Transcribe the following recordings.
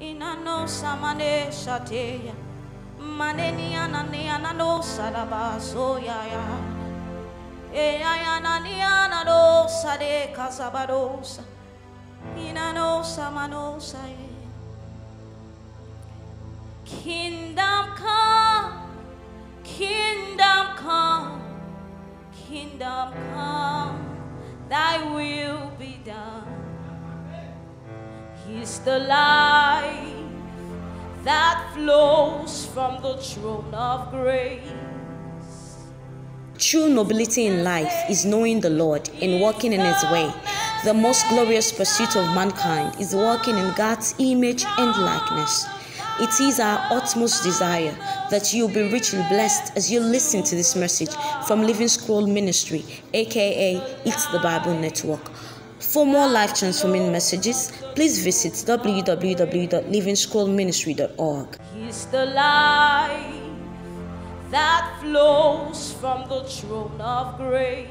Inano samane shateya. Maneni anane anano salabaso ya ya. E ayana ni anano sade kasabadosa. Inano samano saye. Kingdom come, kingdom come, kingdom come, thy will be done. He's the life that flows from the throne of grace. True nobility in life is knowing the Lord and walking in His way. The most glorious pursuit of mankind is walking in God's image and likeness. It is our utmost desire that you'll be richly blessed as you listen to this message from Living Scroll Ministry, aka Eat the Bible Network. For more life transforming messages, please visit www.livingscrollministry.org. He's the life that flows from the throne of grace.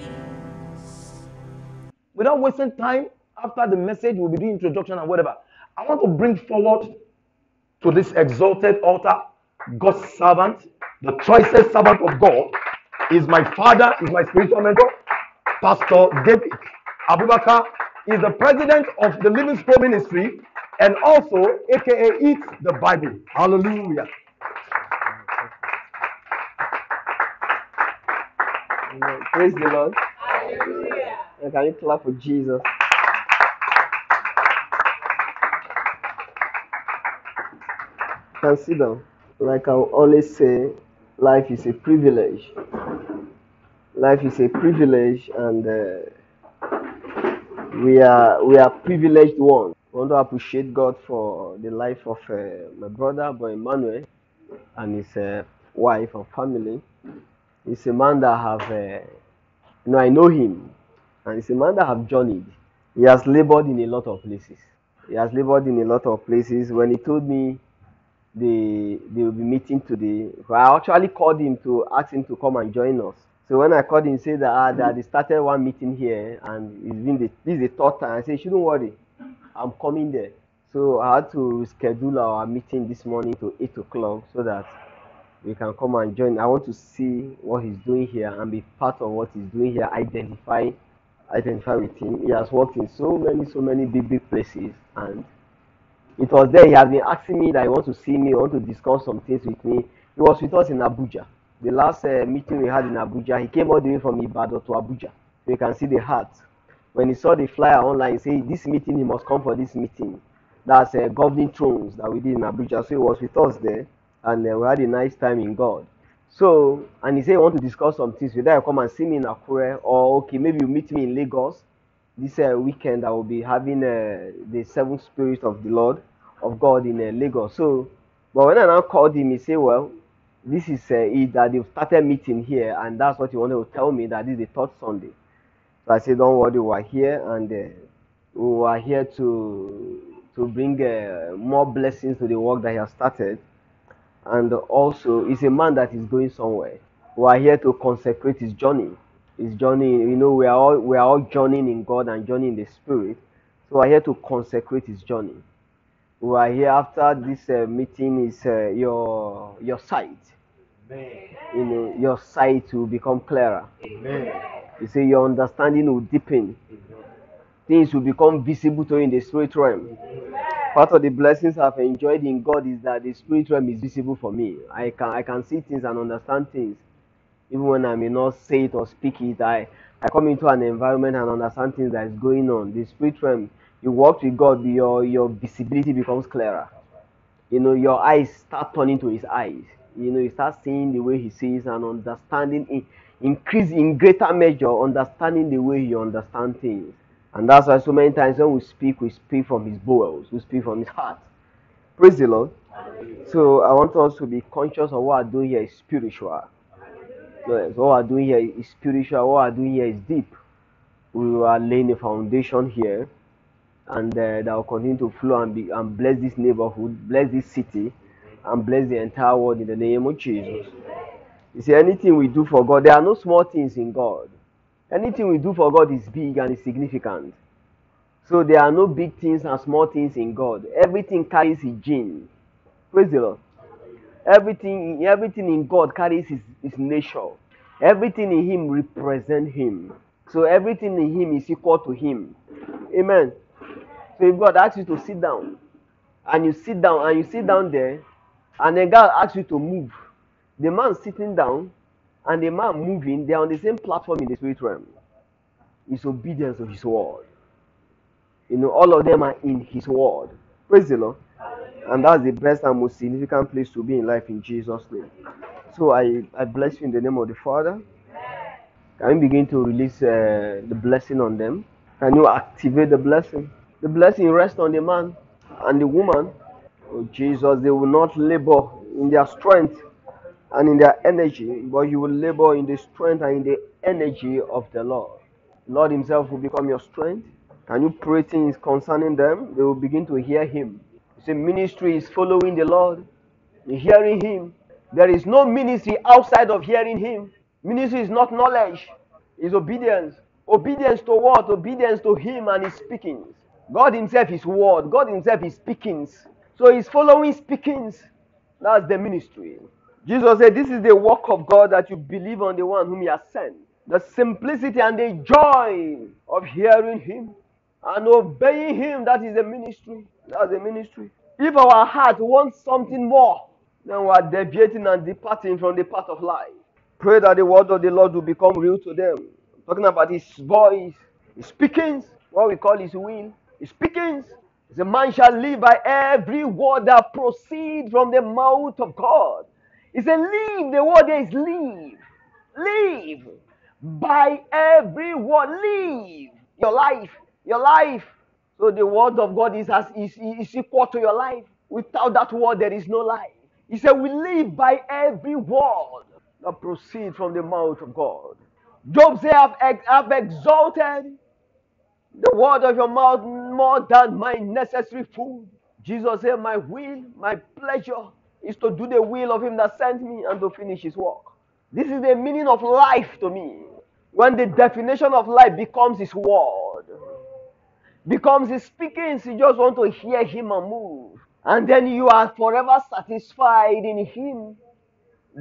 Without wasting time, after the message, we'll be doing introduction and whatever. I want to bring forward to this exalted altar God's servant, the choicest servant of God, is my father, is my spiritual mentor, Pastor David Abubakar, is the president of the Living Scroll Ministry and also, aka Eat the Bible. Hallelujah. Praise the Lord. And can you clap for Jesus? Consider. Like I always say, life is a privilege. Life is a privilege, and uh, we are we are privileged ones. I want to appreciate God for the life of uh, my brother, Boy Emmanuel, and his uh, wife and family. He's a man that have, uh, you know, I know him, and he's a man that have journeyed. He has labored in a lot of places. He has labored in a lot of places. When he told me they they will be meeting today, I actually called him to ask him to come and join us. So when I called him, he said that, ah, that they started one meeting here, and it's been the, this is the third time. I said, You shouldn't worry, I'm coming there. So I had to schedule our meeting this morning to eight o'clock so that we can come and join. I want to see what he's doing here and be part of what he's doing here. Identify, identify with him. He has worked in so many, so many big, big places, and it was there. He has been asking me that he wants to see me, want to discuss some things with me. He was with us in Abuja. The last uh, meeting we had in Abuja, he came all the way from Ibadan to Abuja. So you can see the heart. When he saw the flyer online, he said, "This meeting, he must come for this meeting." That's uh, governing thrones that we did in Abuja. So he was with us there and uh, we had a nice time in God. So, and he said, I want to discuss some things. Whether I come and see me in Akure, or okay, maybe you meet me in Lagos this uh, weekend. I will be having uh, the seven spirits of the Lord of God in uh, Lagos. So, but when I now called him, he said, Well, this is uh, it that they've started meeting here, and that's what he wanted to tell me that this is the third Sunday. So I said, Don't worry, we're here, and uh, we are here to to bring uh, more blessings to the work that he has started and also he's a man that is going somewhere. We are here to consecrate his journey. His journey, you know, we are all we are all journeying in God and journeying in the Spirit. So we are here to consecrate his journey. We are here after this uh, meeting is uh, your your sight. You know, your sight will become clearer. You see, your understanding will deepen. Things will become visible to you in the spirit realm part of the blessings I've enjoyed in God is that the spirit realm is visible for me. I can I can see things and understand things, even when I may not say it or speak it. I I come into an environment and understand things that is going on. The spirit realm, you walk with God, your your visibility becomes clearer. You know, your eyes start turning to His eyes. You know, you start seeing the way He sees and understanding in increase in greater measure, understanding the way He understands things. And that's why so many times when we speak, we speak from his bowels, we speak from his heart. Praise the Lord. So I want us to be conscious of what we're doing here is spiritual. Yes, what we're doing here is spiritual, what we're doing here is deep. We are laying a foundation here and uh, that will continue to flow and be and bless this neighborhood, bless this city, and bless the entire world in the name of Jesus. You see, anything we do for God, there are no small things in God. Anything we do for God is big and is significant. So there are no big things and small things in God. Everything carries his gene. Praise the Lord. Everything, everything in God carries his, his nature. Everything in him represents him. So everything in him is equal to him. Amen. So if God asks you to sit down, and you sit down, and you sit down there, and then God asks you to move, the man sitting down and the man moving, they are on the same platform in the spirit realm. It's obedience of his word. You know, all of them are in his word. Praise the Lord. And that's the best and most significant place to be in life in Jesus' name. So I, I bless you in the name of the Father. Can you begin to release uh, the blessing on them? Can you activate the blessing? The blessing rests on the man and the woman. Oh, Jesus, they will not labor in their strength and in their energy, but you will labor in the strength and in the energy of the Lord. Lord Himself will become your strength. Can you pray things concerning them? They will begin to hear Him. You say, ministry is following the Lord, hearing Him. There is no ministry outside of hearing Him. Ministry is not knowledge, it's obedience. Obedience to what? Obedience to Him and His speakings. God Himself is word, God Himself is speakings. So He's following speakings. That's the ministry. Jesus said, This is the work of God that you believe on the one whom He has sent. The simplicity and the joy of hearing Him and obeying Him, that is the ministry. That's the ministry. If our heart wants something more, then we are deviating and departing from the path of life. Pray that the word of the Lord will become real to them. talking about His voice, His speakings, what we call His will, His speakings. The man shall live by every word that proceeds from the mouth of God. He said, Live. The word is live. Live by every word. Live your life. Your life. So the word of God is, as, is, is equal to your life. Without that word, there is no life. He said, We live by every word that proceeds from the mouth of God. Job said, I've, I've exalted the word of your mouth more than my necessary food. Jesus said, My will, my pleasure is to do the will of him that sent me and to finish his work. This is the meaning of life to me. When the definition of life becomes his word, becomes his speakings, you just want to hear him and move. And then you are forever satisfied in him.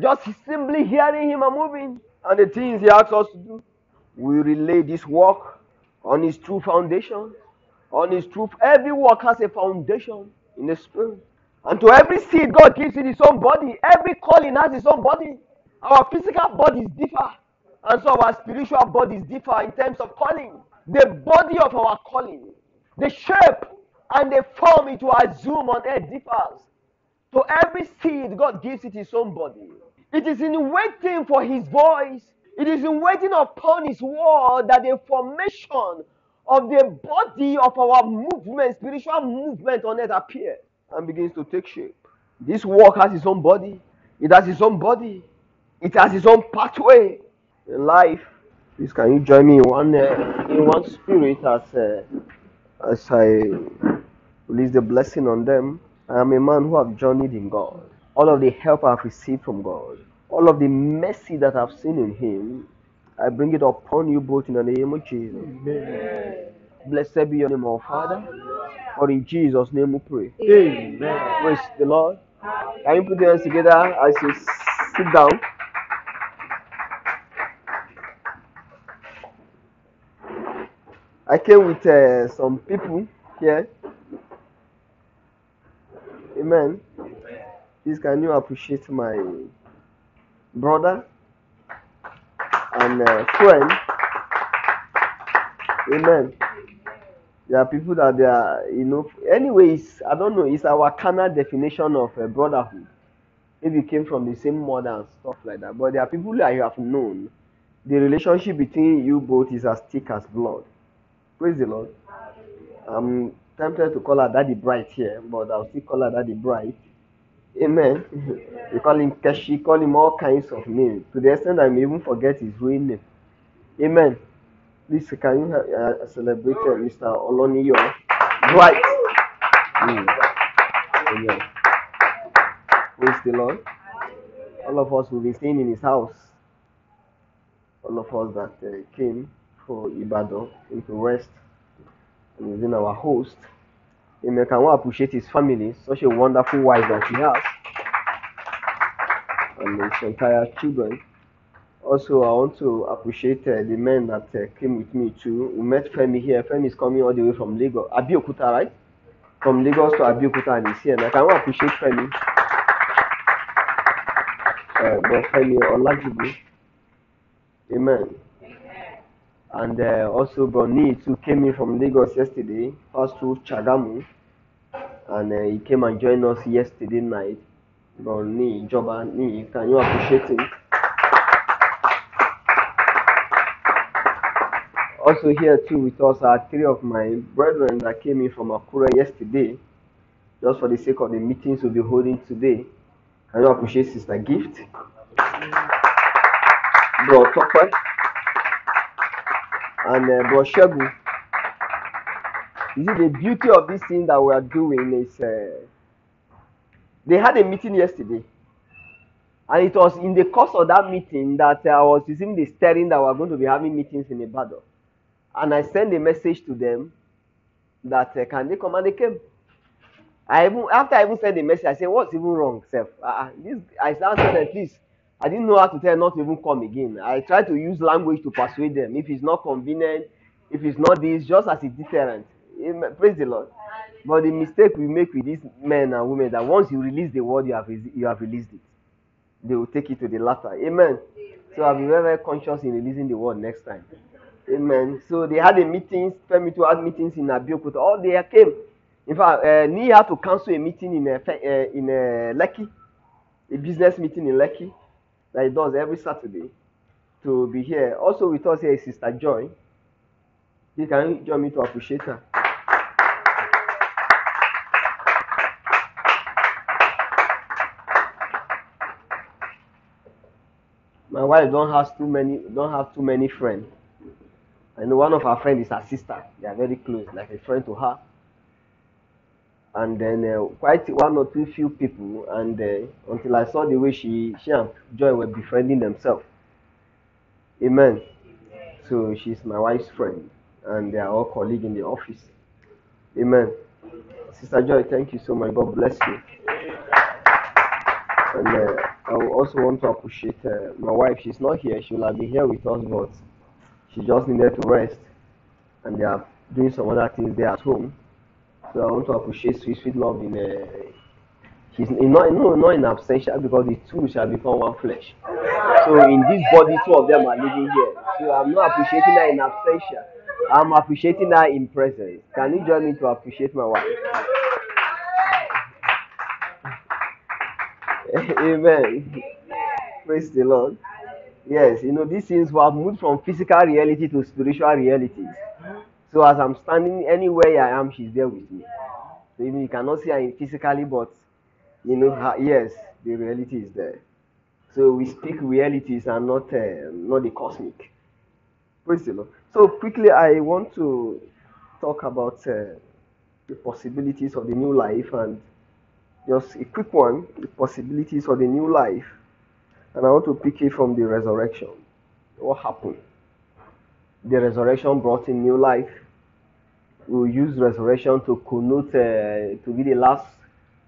Just simply hearing him and moving. And the things he asks us to do, we relay this work on his true foundation. On his truth, every work has a foundation in the spirit. And to every seed, God gives it his own body. Every calling has its own body. Our physical bodies differ. And so our spiritual bodies differ in terms of calling. The body of our calling, the shape and the form it will assume on earth differs. To every seed, God gives it his own body. It is in waiting for his voice, it is in waiting upon his word that the formation of the body of our movement, spiritual movement on earth appears and begins to take shape. This work has its own body, it has its own body, it has its own pathway in life. Please, can you join me in one uh, in one spirit as uh, as I release the blessing on them? I am a man who have journeyed in God. All of the help I've received from God, all of the mercy that I've seen in Him, I bring it upon you both in the name of Jesus. Amen. Blessed be your name, our Father. For in Jesus' name we pray. Amen. Praise the Lord. Can you put your hands together as you sit down? I came with uh, some people here. Amen. Please, can you appreciate my brother and uh, friend? Amen. There are people that they are, you know, anyways, I don't know, it's our carnal definition of uh, brotherhood. If you came from the same mother and stuff like that. But there are people that you have known. The relationship between you both is as thick as blood. Praise the Lord. I'm tempted to call her Daddy Bright here, but I'll still call her Daddy Bright. Amen. we call him Keshi, call him all kinds of names. To the extent I may even forget his real name. Amen. Please, can you uh, celebrate uh, Mr. Oloniyo Bright? Mm. Amen. Praise the Lord. All of us will be staying in his house. All of us that uh, came for Ibadan, came to rest. and been our host. Amen. Can we appreciate his family? Such a wonderful wife that he has, and his entire children. Also, I want to appreciate uh, the men that uh, came with me too. We met Femi here. Femi is coming all the way from Lagos, Abeokuta, right? From Lagos to Abeokuta, and he's here. And I can appreciate Femi. Uh, Femi Olajubu. Amen. And uh, also Broni too came in from Lagos yesterday, passed through Shagamu, and uh, he came and joined us yesterday night. Broni Joba Ni, can you appreciate him? Also here too with us are three of my brethren that came in from Akure yesterday, just for the sake of the meetings we'll be holding today. Can you appreciate Sister Gift? Bro Tokwe and uh, Bro Shebu. You see, the beauty of this thing that we are doing is uh, they had a meeting yesterday, and it was in the course of that meeting that I was using the stirring that we're going to be having meetings in Ibadan. And I sent a message to them that uh, can they come and they came. I even after I even sent the message, I said, "What's even wrong, Seth? Uh, this I started saying, please. I didn't know how to tell not to even come again. I tried to use language to persuade them. If it's not convenient, if it's not this, just as a deterrent. Amen. Praise the Lord. But the mistake we make with these men and women that once you release the word, you have you have released it. They will take it to the latter. Amen. So I'll be very, very conscious in releasing the word next time. Amen. So they had a meeting, Femi to have meetings in Abiyokuta. All they came. In fact, uh, Ni had to cancel a meeting in uh, in uh, Lekki, a business meeting in Lekki that he does every Saturday to be here. Also with us here is Sister Joy. You can join me to appreciate her. My wife don't have too many don't have too many friends. And one of her friends is her sister. They are very close, like a friend to her. And then uh, quite one or two few people, and uh, until I saw the way she she and Joy were befriending themselves. Amen. So she's my wife's friend, and they are all colleagues in the office. Amen. Sister Joy, thank you so much. God bless you. And uh, I also want to appreciate uh, my wife. She's not here. She will have been here with us, but she just needed to rest. And they are doing some other things there at home. So I want to appreciate sweet, sweet love in uh, she's in, not, no, not in absentia because the two shall become one flesh. So in this body, two of them are living here. So I'm not appreciating her in absentia. I'm appreciating her in presence. Can you join me to appreciate my wife? Amen. Praise the Lord. Yes, you know, these things we have moved from physical reality to spiritual realities. So as I'm standing anywhere I am, she's there with me. So even you cannot see her physically, but you know, her, yes, the reality is there. So we speak realities and not uh, not the cosmic. Praise the Lord. So quickly, I want to talk about uh, the possibilities of the new life and just a quick one, the possibilities of the new life. And I want to pick it from the resurrection. What happened? The resurrection brought in new life. We'll use resurrection to connote, uh, to be the last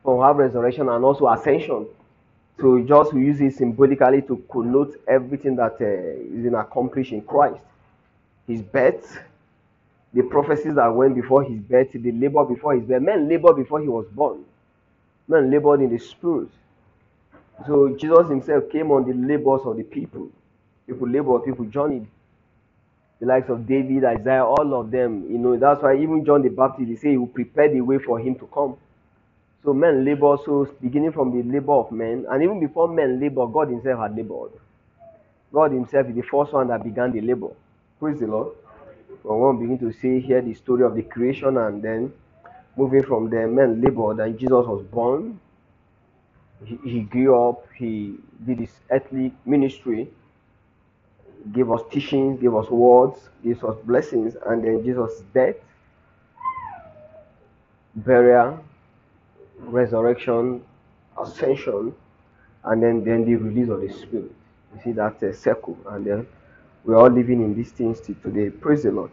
from have resurrection and also ascension. So just we use it symbolically to connote everything that uh, is been accomplished in Christ. His birth, the prophecies that went before his birth, the labor before his birth. Men labored before he was born. Men labored in the spirit. So Jesus himself came on the labors of the people. People labored, people journeyed. The likes of David, Isaiah, all of them, you know, that's why even John the Baptist, he said he will prepare the way for him to come. So men labor, so beginning from the labor of men, and even before men labor, God himself had labored. God himself is the first one that began the labor. Praise the Lord. From to begin to see here the story of the creation and then moving from there, men labored and Jesus was born. He, he grew up, he did his earthly ministry, gave us teachings, gave us words, gave us blessings, and then Jesus' death, burial, resurrection, ascension, and then, then the release of the Spirit. You see that uh, circle, and then we're all living in these things till today. Praise the Lord.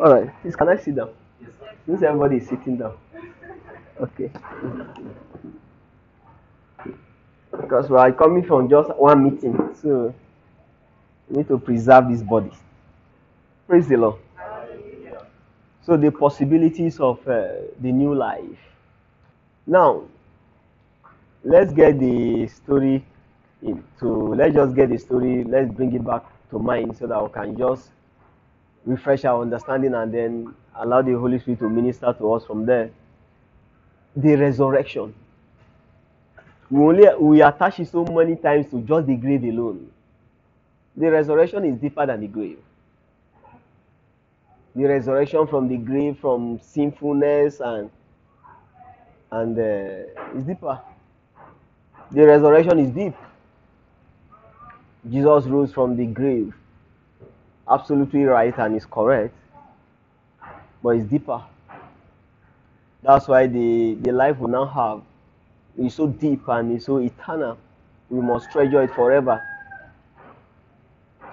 All right. Please, can I sit down? Since everybody is sitting down. Okay. Because we are coming from just one meeting, so we need to preserve this body. Praise the Lord. So the possibilities of uh, the new life. Now, let's get the story into. Let's just get the story. Let's bring it back to mind so that we can just refresh our understanding and then allow the Holy Spirit to minister to us from there. The resurrection. We only we attach it so many times to just the grave alone. The resurrection is deeper than the grave. The resurrection from the grave, from sinfulness and and uh, is deeper. The resurrection is deep. Jesus rose from the grave. Absolutely right and is correct. But it's deeper. That's why the, the life we now have is so deep and is so eternal. We must treasure it forever.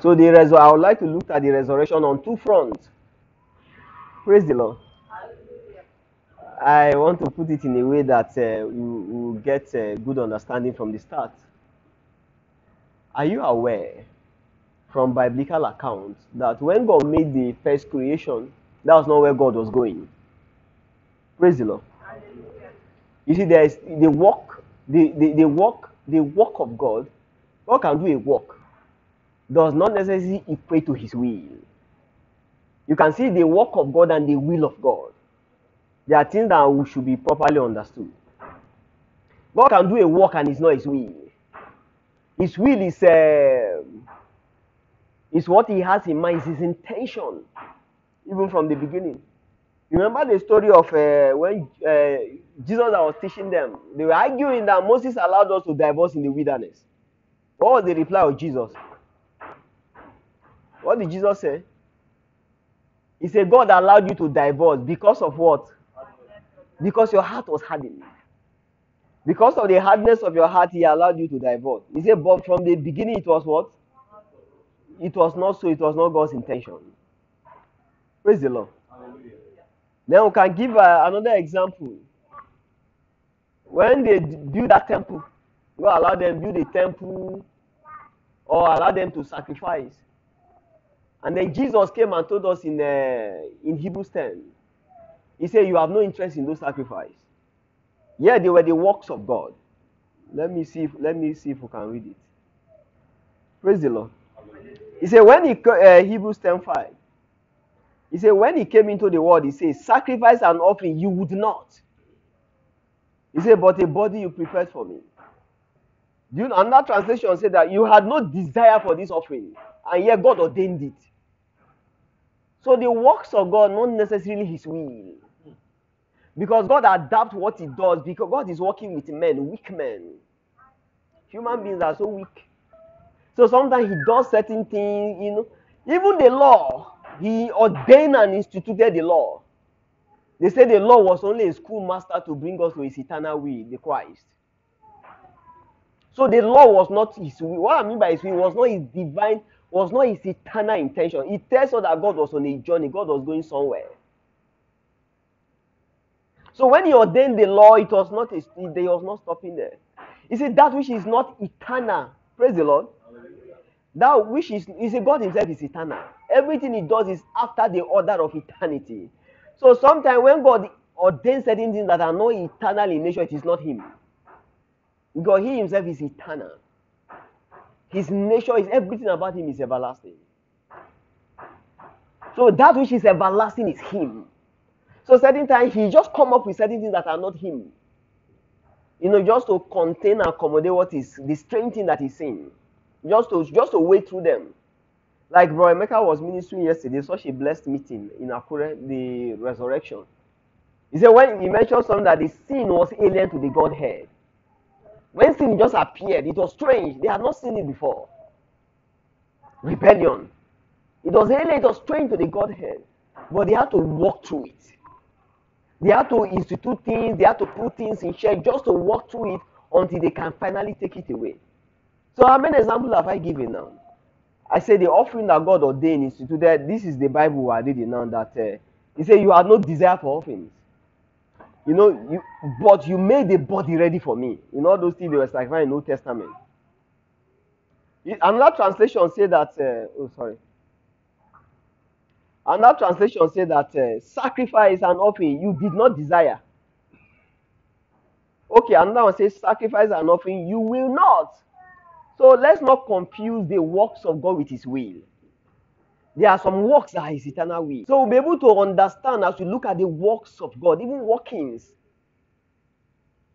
So the resur- I would like to look at the resurrection on two fronts. Praise the Lord. I want to put it in a way that uh, you will get a good understanding from the start. Are you aware from biblical accounts that when God made the first creation, that was not where God was going? Praise the Lord. You see, there is the work, the, the, the work, the work of God. God can do a work, does not necessarily equate to His will. You can see the work of God and the will of God. There are things that should be properly understood. God can do a work and it's not His will. His will is uh, is what He has in mind. Is His intention, even from the beginning. Remember the story of uh, when uh, Jesus was teaching them. They were arguing that Moses allowed us to divorce in the wilderness. What was the reply of Jesus? What did Jesus say? He said, God allowed you to divorce because of what? Because your heart was hardened. Because of the hardness of your heart, He allowed you to divorce. He said, but from the beginning, it was what? It was not so, it was not God's intention. Praise the Lord. Then we can give uh, another example. When they build that temple, God allow them build a temple or allow them to sacrifice. And then Jesus came and told us in uh, in Hebrews 10. He said, You have no interest in those sacrifices. Yeah, they were the works of God. Let me see if let me see if we can read it. Praise the Lord. He said, when he uh, Hebrews 10 5, he said, when he came into the world, he says, Sacrifice and offering you would not. He said, But a body you prepared for me. Do you know, another translation said that you had no desire for this offering, and yet God ordained it. So the works of God, not necessarily His will. Because God adapts what He does, because God is working with men, weak men. Human beings are so weak. So sometimes He does certain things, you know. Even the law, He ordained and instituted the law. They say the law was only a schoolmaster to bring us to His eternal will, the Christ. So the law was not His will. What I mean by His will was not His divine was not his eternal intention. It tells us that God was on a journey, God was going somewhere. So when he ordained the law, it was not a, they was not stopping there. He said that which is not eternal. Praise the Lord. That which is he said God Himself is eternal. Everything He does is after the order of eternity. So sometimes when God ordains certain things that are not eternal in nature, it is not Him. God He Himself is eternal. His nature is everything about him is everlasting. So that which is everlasting is him. So certain times he just come up with certain things that are not him. You know, just to contain and accommodate what is the strange thing that he's saying. Just to just to wait through them. Like Bro was ministering yesterday, such a blessed meeting in Akure, the resurrection. He said when he mentioned something that the sin was alien to the Godhead. When sin just appeared, it was strange. They had not seen it before. Rebellion. It was alien, it was strange to the Godhead. But they had to walk through it. They had to institute things, they had to put things in check just to walk through it until they can finally take it away. So how many examples have I given now? I say the offering that God ordained instituted. This is the Bible are reading now. That uh, He said you have no desire for offerings. You know, you but you made the body ready for me. You know those things they were sacrificing in Old Testament. Another translation say that. Uh, oh, sorry. Another translation say that uh, sacrifice and offering you did not desire. Okay, another one says sacrifice and offering you will not. So let's not confuse the works of God with His will. There are some works that are His eternal will. So we'll be able to understand as we look at the works of God, even workings.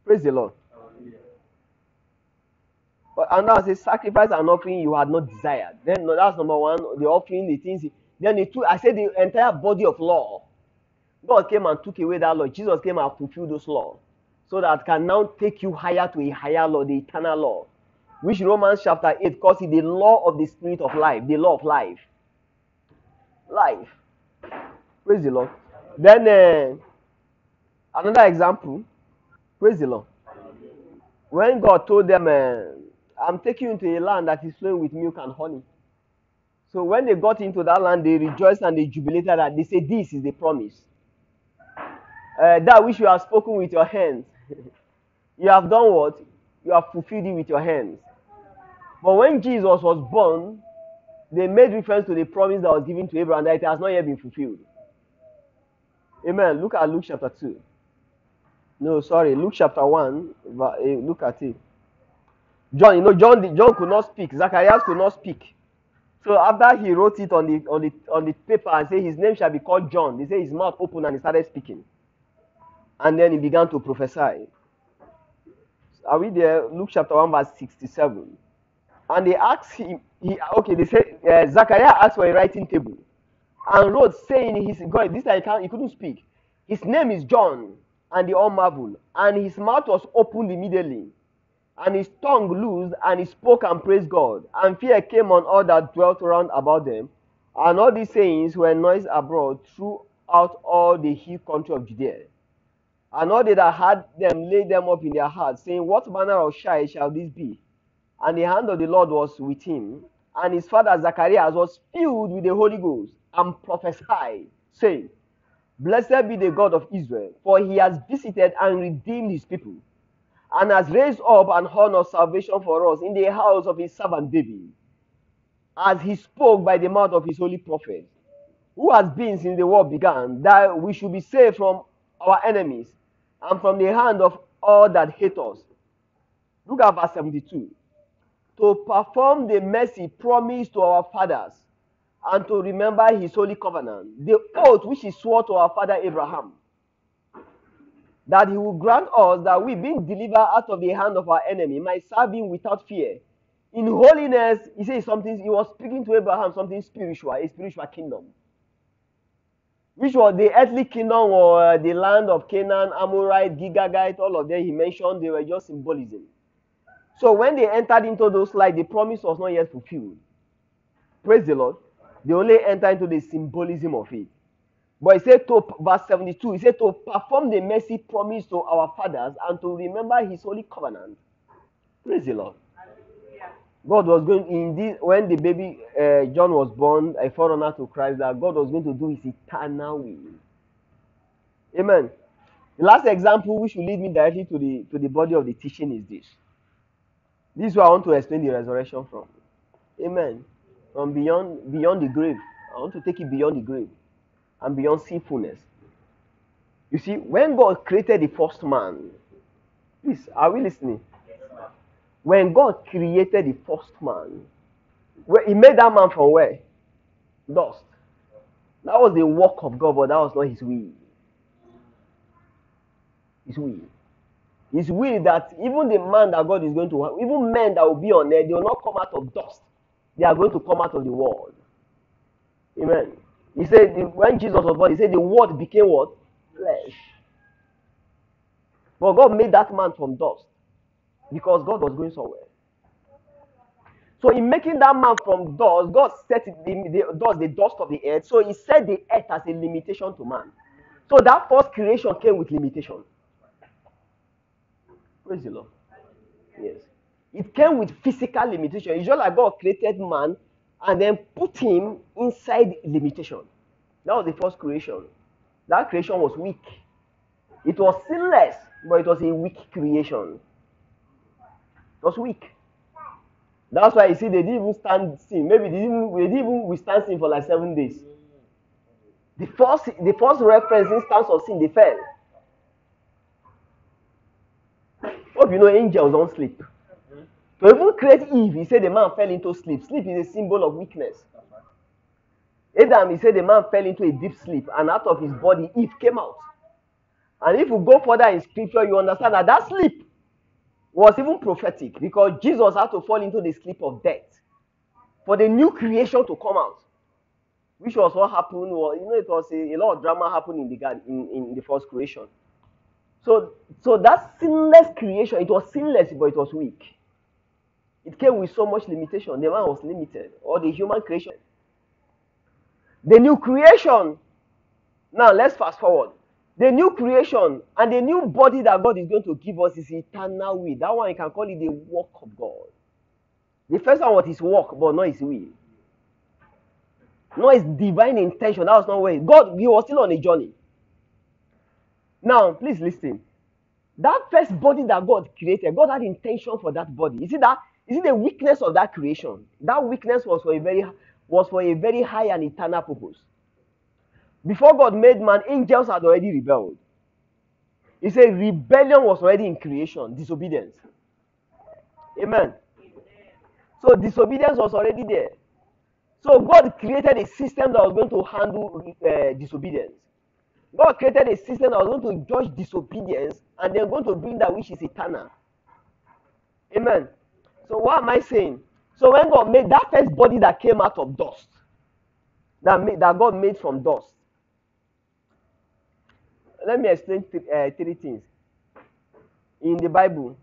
Praise the Lord. But another one says sacrifice and offering you had not desired. Then that's number one. The offering, the things. Then the two. I said the entire body of law. God came and took away that law. Jesus came and fulfilled those laws. So that can now take you higher to a higher law, the eternal law. Which Romans chapter 8 calls it the law of the spirit of life, the law of life. Life. Praise the Lord. Then uh, another example. Praise the Lord. When God told them, uh, I'm taking you into a land that is flowing with milk and honey. So when they got into that land, they rejoiced and they jubilated that they said, This is the promise. Uh, that which you have spoken with your hands. you have done what? You have fulfilled it with your hands. But when Jesus was born, they made reference to the promise that was given to Abraham that it has not yet been fulfilled. Amen. Look at Luke chapter 2. No, sorry, Luke chapter 1. va- eh, Look at it. John, you know, John, John could not speak. Zacharias could not speak. So after he wrote it on the on the on the paper and said his name shall be called John, they say his mouth opened and he started speaking. And then he began to prophesy. Are we there? Luke chapter 1, verse 67. And they asked him, he okay, they say uh, Zachariah asked for a writing table and wrote, saying his God, this he, can't, he couldn't speak. His name is John, and they all marveled. And his mouth was opened immediately, and his tongue loosed, and he spoke and praised God. And fear came on all that dwelt round about them. And all these sayings were noised abroad throughout all the hill country of Judea. And all they that had them laid them up in their hearts, saying, What manner of child shall this be? And the hand of the Lord was with him. And his father Zacharias was filled with the Holy Ghost and prophesied, saying, Blessed be the God of Israel, for he has visited and redeemed his people, and has raised up an horn of salvation for us in the house of his servant David, as he spoke by the mouth of his holy prophet, who has been since the world began, that we should be saved from our enemies and from the hand of all that hate us. Look at verse 72 to perform the mercy promised to our fathers and to remember his holy covenant, the oath which he swore to our father Abraham, that he will grant us that we, being delivered out of the hand of our enemy, might serve him without fear. In holiness, he says something, he was speaking to Abraham something spiritual, a spiritual kingdom. Which was the earthly kingdom or the land of Canaan, Amorite, Girgashite, all of them he mentioned, they were just symbolism. So when they entered into those light, the promise was not yet fulfilled. Praise the Lord. They only entered into the symbolism of it. But he said to verse 72, he said to perform the mercy promised to our fathers and to remember his holy covenant. Praise the Lord. God was going in this when the baby uh, John was born, a forerunner to Christ, that God was going to do his eternal will. Amen. The last example which will lead me directly to the to the body of the teaching is this. This is where I want to explain the resurrection from. Amen. From beyond beyond the grave. I want to take it beyond the grave and beyond sinfulness. You see, when God created the first man, please, are we listening? When God created the first man, where he made that man from where? Dust. That was the work of God, but that was not his will. His will. His will that even the man that God is going to even men that will be on earth, they will not come out of dust. They are going to come out of the world. Amen. He said when Jesus was born, he said the word became what? Flesh. But God made that man from dust because God was going somewhere. So in making that man from dust, God set the, the dust, the dust of the earth. So he set the earth as a limitation to man. So that first creation came with limitation. Praise the Lord. Yes. It came with physical limitation. It's just like God created man and then put him inside limitation. That was the first creation. That creation was weak. It was sinless, but it was a weak creation. It was weak. That's why you see they didn't even stand sin. Maybe they didn't, they didn't even withstand sin for like seven days. The first, the first reference instance of sin, they fell. You know angels don't sleep. To even create Eve, he said the man fell into sleep. Sleep is a symbol of weakness. Adam, he said the man fell into a deep sleep, and out of his body, Eve came out. And if you go further in scripture, you understand that that sleep was even prophetic because Jesus had to fall into the sleep of death for the new creation to come out, which was what happened. Well, you know, it was a, a lot of drama happened in the in, in the first creation. So, so that sinless creation, it was sinless, but it was weak. It came with so much limitation. The man was limited, or the human creation. The new creation. Now let's fast forward. The new creation and the new body that God is going to give us is eternal will. That one you can call it the work of God. The first one was his work, but not his will. Not his divine intention. That was not where God he was still on a journey. Now, please listen. That first body that God created, God had intention for that body. You see that? You see the weakness of that creation. That weakness was for a very was for a very high and eternal purpose. Before God made man, angels had already rebelled. He said rebellion was already in creation, disobedience. Amen. So disobedience was already there. So God created a system that was going to handle uh, disobedience. God created a system that was going to judge disobedience and then going to bring that which is eternal. Amen. So what am I saying? So when God made that first body that came out of dust, that made, that God made from dust. Let me explain th- uh, three things. In the Bible,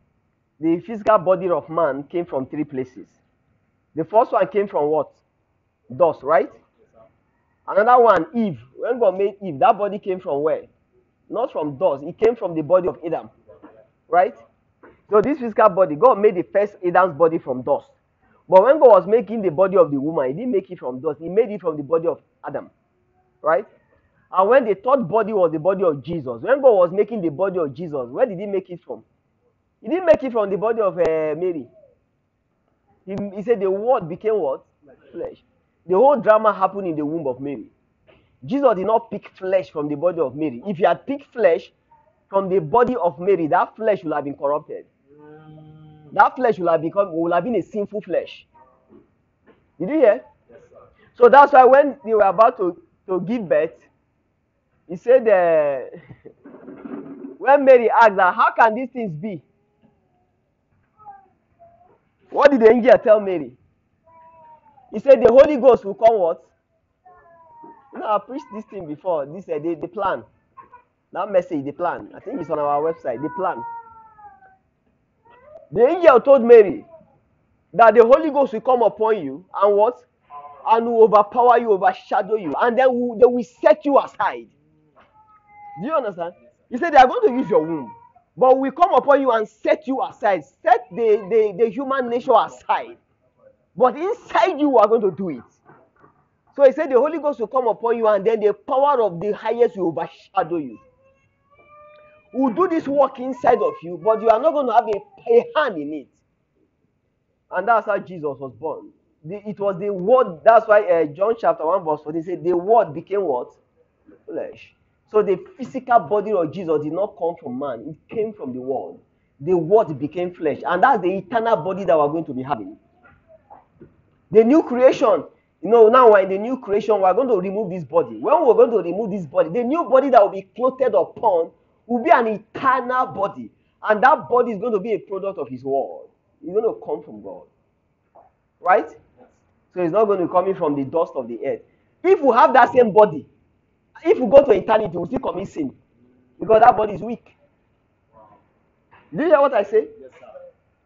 the physical body of man came from three places. The first one came from what? Dust, right? Another one, Eve. When God made Eve, that body came from where? Not from dust. It came from the body of Adam, right? So this physical body, God made the first Adam's body from dust. But when God was making the body of the woman, He didn't make it from dust. He made it from the body of Adam, right? And when the third body was the body of Jesus, when God was making the body of Jesus, where did He make it from? He didn't make it from the body of uh, Mary. He, he said the word became what? Flesh. The whole drama happened in the womb of Mary. Jesus did not pick flesh from the body of Mary. If he had picked flesh from the body of Mary, that flesh would have been corrupted. That flesh will have become will have been a sinful flesh. Did you hear? So that's why when they were about to, to give birth, he said, uh, when Mary asked her, How can these things be? What did the angel tell Mary? He said, The Holy Ghost will come what? You know, I preached this thing before. This uh, the, the plan. That message, the plan. I think it's on our website. The plan. The angel told Mary that the Holy Ghost will come upon you and what? And will overpower you, overshadow you, and then will, they will set you aside. Do you understand? He said they are going to use your womb, but we come upon you and set you aside, set the, the, the human nature aside. But inside you are going to do it. So he said the Holy Ghost will come upon you, and then the power of the highest will overshadow you. Will do this work inside of you, but you are not going to have a, a hand in it. And that's how Jesus was born. The, it was the word, that's why uh, John chapter 1, verse 14 said, The word became what? Flesh. So the physical body of Jesus did not come from man, it came from the word. The word became flesh, and that's the eternal body that we're going to be having. The new creation, you know, now we're in the new creation, we're going to remove this body. When we're going to remove this body, the new body that will be clothed upon will be an eternal body. And that body is going to be a product of his word. It's going to come from God. Right? So it's not going to come in from the dust of the earth. If we have that same body, if we go to eternity, we'll still commit sin. Because that body is weak. Do you hear what I say?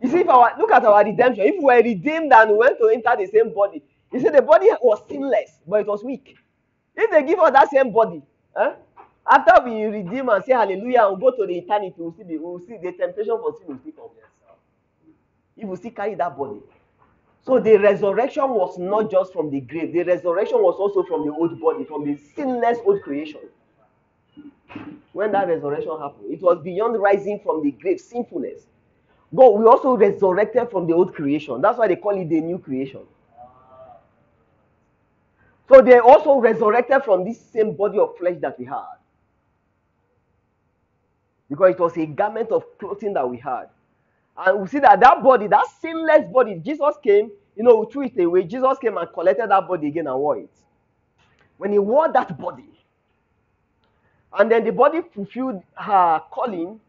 You see, if our look at our redemption, if we were redeemed and we went to enter the same body, you see the body was sinless, but it was weak. If they give us that same body, eh, after we redeem and say hallelujah and go to the eternity, we'll see the we'll see the temptation for sin will still come. If we still carry that body. So the resurrection was not just from the grave, the resurrection was also from the old body, from the sinless old creation. When that resurrection happened, it was beyond rising from the grave, sinfulness. God, we also resurrected from the old creation. That's why they call it the new creation. So they also resurrected from this same body of flesh that we had. Because it was a garment of clothing that we had. And we see that that body, that sinless body, Jesus came, you know, we threw it away. Jesus came and collected that body again and wore it. When he wore that body, and then the body fulfilled her calling,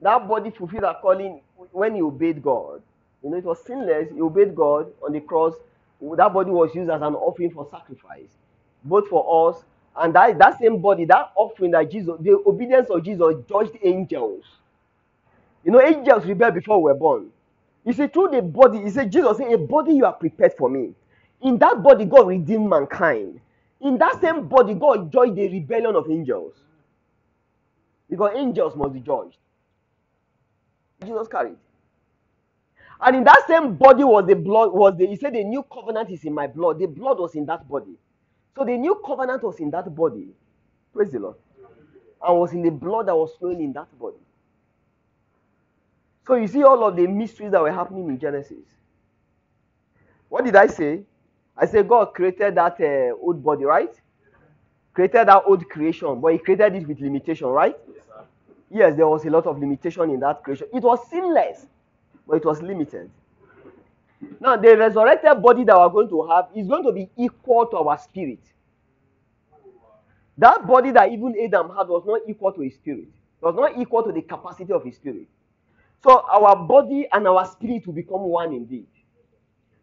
that body fulfilled her calling when he obeyed God. You know, it was sinless. He obeyed God on the cross. That body was used as an offering for sacrifice, both for us and that, that same body, that offering that Jesus, the obedience of Jesus judged angels. You know, angels rebelled before we were born. You see, through the body, he said, Jesus said, a body you have prepared for me. In that body, God redeemed mankind. In that same body, God judged the rebellion of angels. Because angels must be judged. Jesus carried. And in that same body was the blood, was the he said the new covenant is in my blood. The blood was in that body. So the new covenant was in that body. Praise the Lord. And was in the blood that was flowing in that body. So you see all of the mysteries that were happening in Genesis. What did I say? I said God created that uh, old body, right? Created that old creation, but He created it with limitation, right? Yes, there was a lot of limitation in that creation. It was sinless, but it was limited. Now, the resurrected body that we're going to have is going to be equal to our spirit. That body that even Adam had was not equal to his spirit. It was not equal to the capacity of his spirit. So our body and our spirit will become one indeed.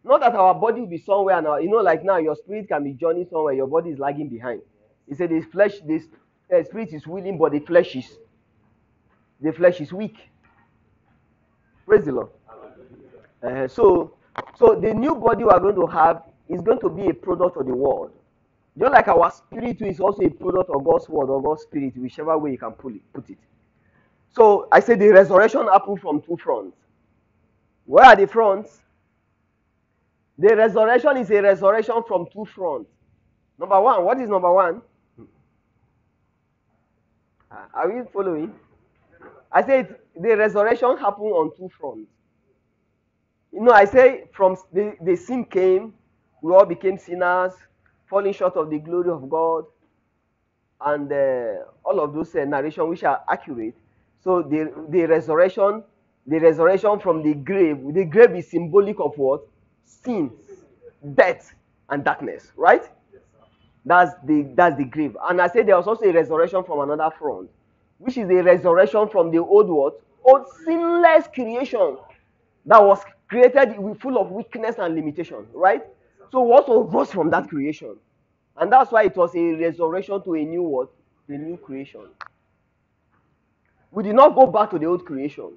Not that our body will be somewhere now. You know, like now, your spirit can be journeying somewhere, your body is lagging behind. He said, "This flesh, this uh, spirit is willing, but the flesh is the flesh is weak." Praise the Lord. Uh, so, so the new body we are going to have is going to be a product of the world. Just like our spirit is also a product of God's word or God's spirit, whichever way you can put it. Put it. So I say the resurrection happened from two fronts. Where are the fronts? The resurrection is a resurrection from two fronts. Number one, what is number one? Ah, are we following? I said the resurrection happened on two fronts. You know, I say from the, the sin came, we all became sinners, falling short of the glory of God, and uh, all of those uh, narration which are accurate. So the, the resurrection, the resurrection from the grave, the grave is symbolic of what? Sin, death, and darkness, right? That's the that's the grave. And I said there was also a resurrection from another front, which is a resurrection from the old world, Old sinless creation that was created full of weakness and limitation, right? So what rose from that creation? And that's why it was a resurrection to a new world, A new creation. We did not go back to the old creation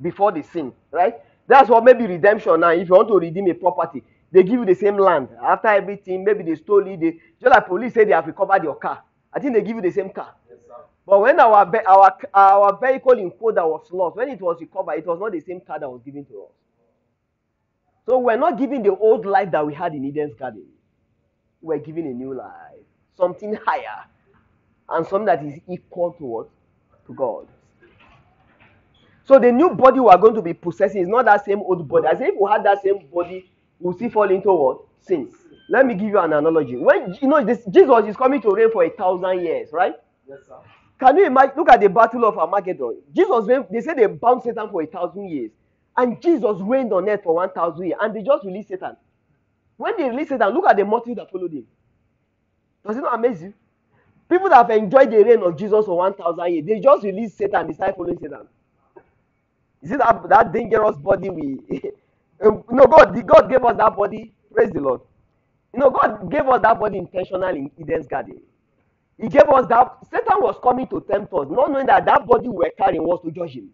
before the sin, right? That's what maybe redemption now. If you want to redeem a property, they give you the same land. After everything, maybe they stole it. They, just like police say they have recovered your car. I think they give you the same car. But when our our our vehicle in that was lost, when it was recovered, it was not the same car that was given to us. So we're not giving the old life that we had in Eden's garden. We're giving a new life, something higher, and something that is equal to what? To God. So the new body we are going to be possessing is not that same old body. As if we had that same body, we'll still fall into what? Sins. Let me give you an analogy. When you know this, Jesus is coming to reign for a thousand years, right? Yes, sir. Can you imagine? Look at the battle of Armageddon. Jesus, reigned- they say they bound Satan for a thousand years, and Jesus reigned on earth for one thousand years, and they just released Satan. When they released Satan, look at the multitude that followed him. Does it not amaze you? People that have enjoyed the reign of Jesus for one thousand years, they just released Satan, they started following Satan. You see that that dangerous body we um, no God God gave us that body. Praise the Lord. You know, God gave us that body intentionally in Eden's garden. He gave us that. Satan was coming to tempt us, not knowing that that body we were carrying was to judge him.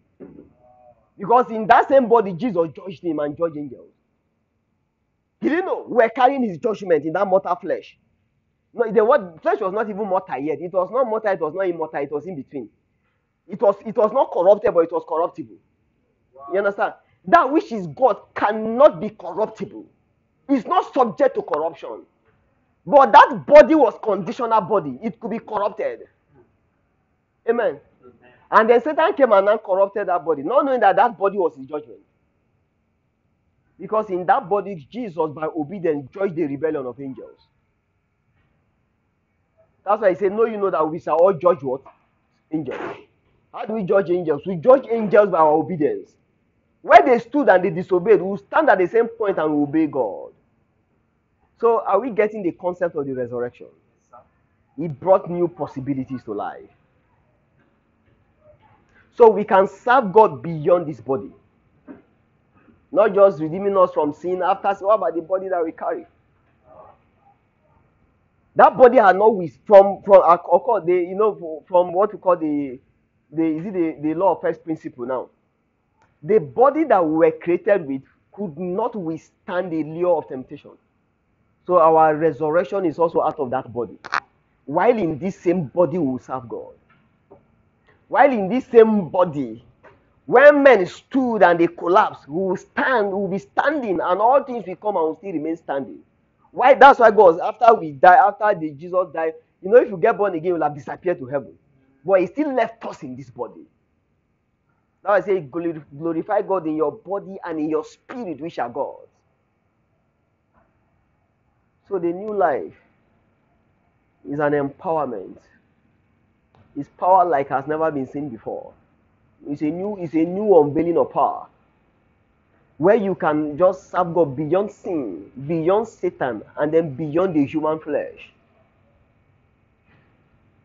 Because in that same body, Jesus judged him and judged angels. He didn't know we were carrying his judgment in that mortal flesh. No, the word flesh was not even mortal yet. It was not mortal, it was not immortal, it was in between. It was it was not corruptible, it was corruptible. You understand? That which is God cannot be corruptible. is not subject to corruption. But that body was conditional body. It could be corrupted. Amen. And then Satan came and then corrupted that body, not knowing that that body was his judgment. Because in that body, Jesus, by obedience, judged the rebellion of angels. That's why he said, No, you know that we shall all judge what? Angels. How do we judge angels? We judge angels by our obedience. Where they stood and they disobeyed, we will stand at the same point and obey God. So, are we getting the concept of the resurrection? It brought new possibilities to life. So, we can serve God beyond this body. Not just redeeming us from sin after, so what about the body that we carry? That body had not from from the you know from what we call the the is it the, the law of first principle now. The body that we were created with could not withstand the lure of temptation. So our resurrection is also out of that body. While in this same body we serve God. While in this same body, when men stood and they collapsed, we will stand, we will be standing, and all things will come and will still remain standing. Why? That's why God, after we die, after the Jesus died, you know, if you get born again, you will have disappeared to heaven. But he still left us in this body. Now I say, glorify God in your body and in your spirit, which are God's. So the new life is an empowerment. It's power like has never been seen before. It's a new, it's a new unveiling of power. Where you can just serve God beyond sin, beyond Satan, and then beyond the human flesh.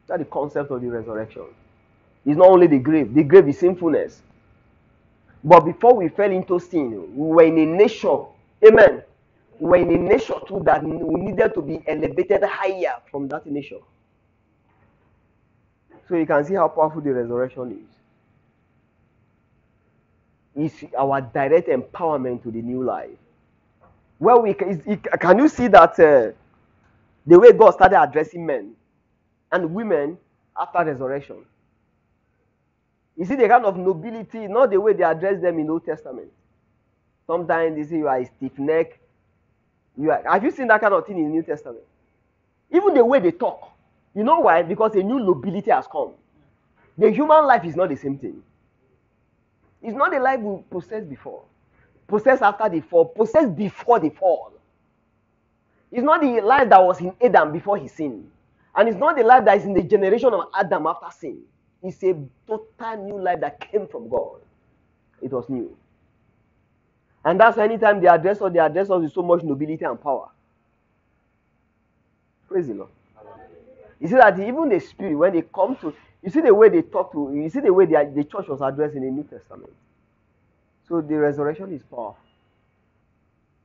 That's the concept of the resurrection. It's not only the grave, the grave is sinfulness. But before we fell into sin, we were in a nature, amen. We were in a nature too that we needed to be elevated higher from that nature. So you can see how powerful the resurrection is. It's our direct empowerment to the new life. Well, we can, can you see that uh, the way God started addressing men and women after resurrection? You see the kind of nobility, not the way they address them in Old Testament. Sometimes they say you are a stiff neck. You are, have you seen that kind of thing in the New Testament? Even the way they talk. You know why? Because a new nobility has come. The human life is not the same thing. It's not the life we possessed before. Possessed after the fall. Possessed before the fall. It's not the life that was in Adam before he sinned. And it's not the life that is in the generation of Adam after sin. It's a total new life that came from God. It was new. And that's anytime they address us, they address us with so much nobility and power. Praise the Lord. You see that even the spirit, when they come to, you see the way they talk to, you see the way the church was addressed in the New Testament. So the resurrection is powerful.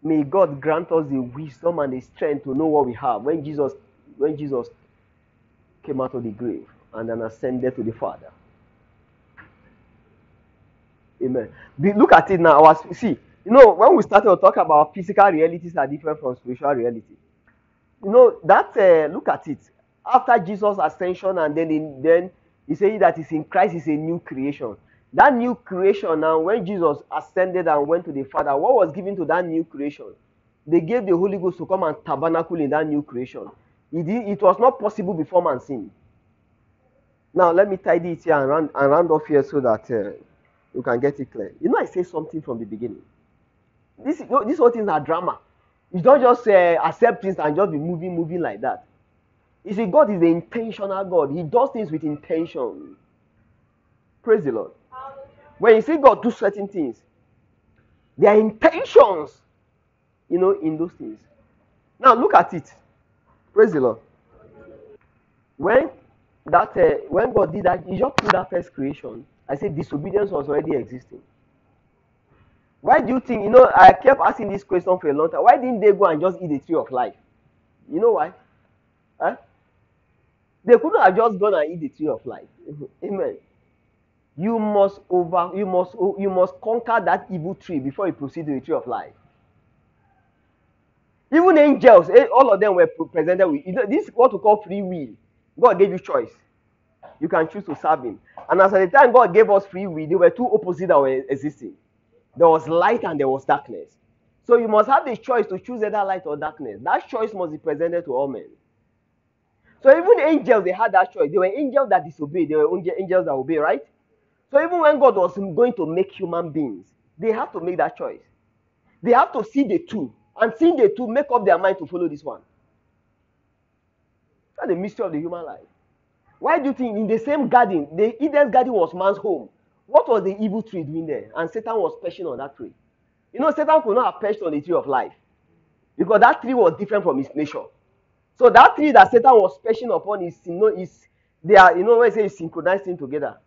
May God grant us the wisdom and the strength to know what we have when Jesus, when Jesus came out of the grave and then ascended to the Father. Amen. Look at it now. See, you know, when we started to talk about physical realities are different from spiritual reality. You know, that, uh, look at it after Jesus' ascension, and then in, then he said that is in Christ is a new creation. That new creation now, when Jesus ascended and went to the Father, what was given to that new creation? They gave the Holy Ghost to come and tabernacle in that new creation. It, did, it was not possible before man sinned. Now let me tidy it here and round, and round off here so that uh, you can get it clear. You know, I say something from the beginning. This, this whole thing is a drama. You don't just uh, accept things and just be moving, moving like that. You see, God is the intentional God. He does things with intention. Praise the Lord. When you see God do certain things, there are intentions, you know, in those things. Now look at it. Praise the Lord. When that uh, when God did that, He just put that first creation. I said disobedience was already existing. Why do you think, you know, I kept asking this question for a long time. Why didn't they go and just eat the tree of life? You know why? Huh? They couldn't have just gone and eat the tree of life. Amen. You must over you must you must conquer that evil tree before you proceed to the tree of life. Even angels, eh, all of them were presented with you know, this is what we call free will. God gave you choice. You can choose to serve him. And as at the time God gave us free will, there were two opposites that were existing. There was light and there was darkness. So you must have the choice to choose either light or darkness. That choice must be presented to all men. So even angels, they had that choice. They were angels that disobeyed. They were angels that obeyed, right? So even when God was going to make human beings, they have to make that choice. They have to see the two, and seeing the two, make up their mind to follow this one. That's the mystery of the human life. Why do you think in the same garden, the Eden's garden was man's home? What was the evil tree doing there? And Satan was perching on that tree. You know, Satan could not have perched on the tree of life because that tree was different from his nature. So that tree that Satan was perching upon is, you know, is they are, you know, when I say synchronizing together.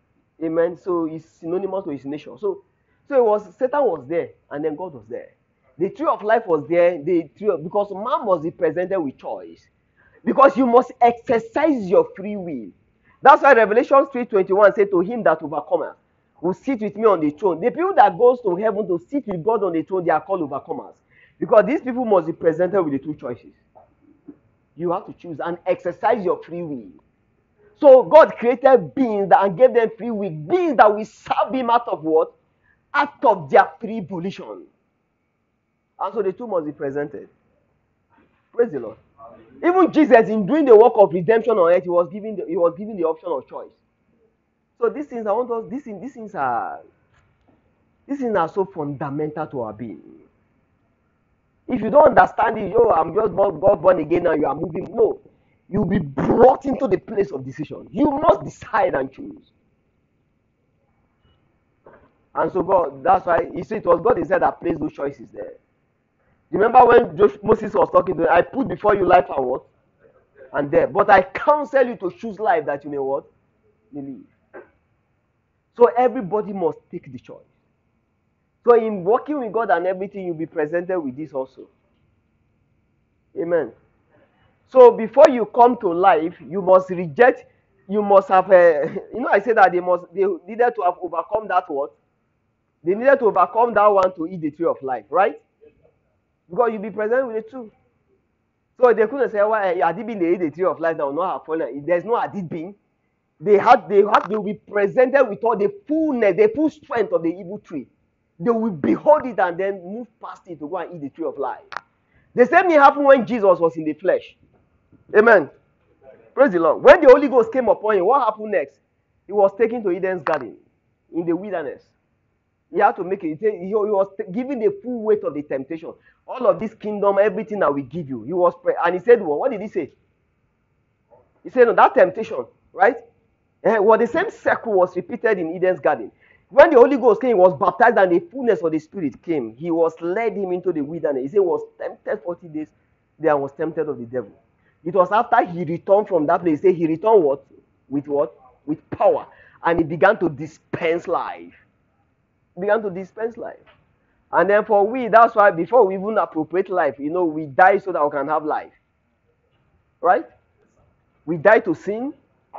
Amen. So it's synonymous to his nature. So, so it was Satan was there, and then God was there. The tree of life was there. The tree of, because man must be presented with choice, because you must exercise your free will. That's why Revelation 3:21 said to him that overcometh will sit with me on the throne. The people that goes to heaven to sit with God on the throne, they are called overcomers. Because these people must be presented with the two choices. You have to choose and exercise your free will. So God created beings that and gave them free will, beings that will serve him out of what? Out of their free volition. And so the two must be presented. Praise the Lord. Even Jesus, in doing the work of redemption on earth, he was giving the, he was giving the option of choice. So these things I want us, these things, these things are these things are so fundamental to our being. If you don't understand it, yo, I'm just born, God born again and you are moving. No, you'll be brought into the place of decision. You must decide and choose. And so God, that's why he said it was God Himself that placed those choices there. Remember when Moses was talking to him, I put before you life and what? And death. But I counsel you to choose life that you may what? May live. So everybody must take the choice. So in working with God and everything, you'll be presented with this also. Amen. So before you come to life, you must reject. You must have a. You know, I said that they must. They needed to have overcome that what? They needed to overcome that one to eat the tree of life, right? Because you'll be present with the two. So they couldn't say, "Why well, had it been they eat the tree of life that will not have fallen?" There's no had it been. They had. They had. They will be presented with all the fullness, the full strength of the evil tree. They will behold it and then move past it to go and eat the tree of life. The same thing happened when Jesus was in the flesh. Amen. Praise the Lord. When the Holy Ghost came upon him, what happened next? He was taken to Eden's garden in the wilderness. He had to make it. He was given the full weight of the temptation. All of this kingdom, everything that we give you. He was, and he said, well, what did he say? He said, no, that temptation, right? And well, the same circle was repeated in Eden's garden. When the Holy Ghost came, he was baptized and the fullness of the Spirit came. He was led him into the wilderness. He was tempted 40 days there was tempted of the devil. It was after he returned from that place. He returned what? With what? With power. And he began to dispense life. He began to dispense life. And then for we, that's why before we even appropriate life, you know, we die so that we can have life. Right? We die to sin.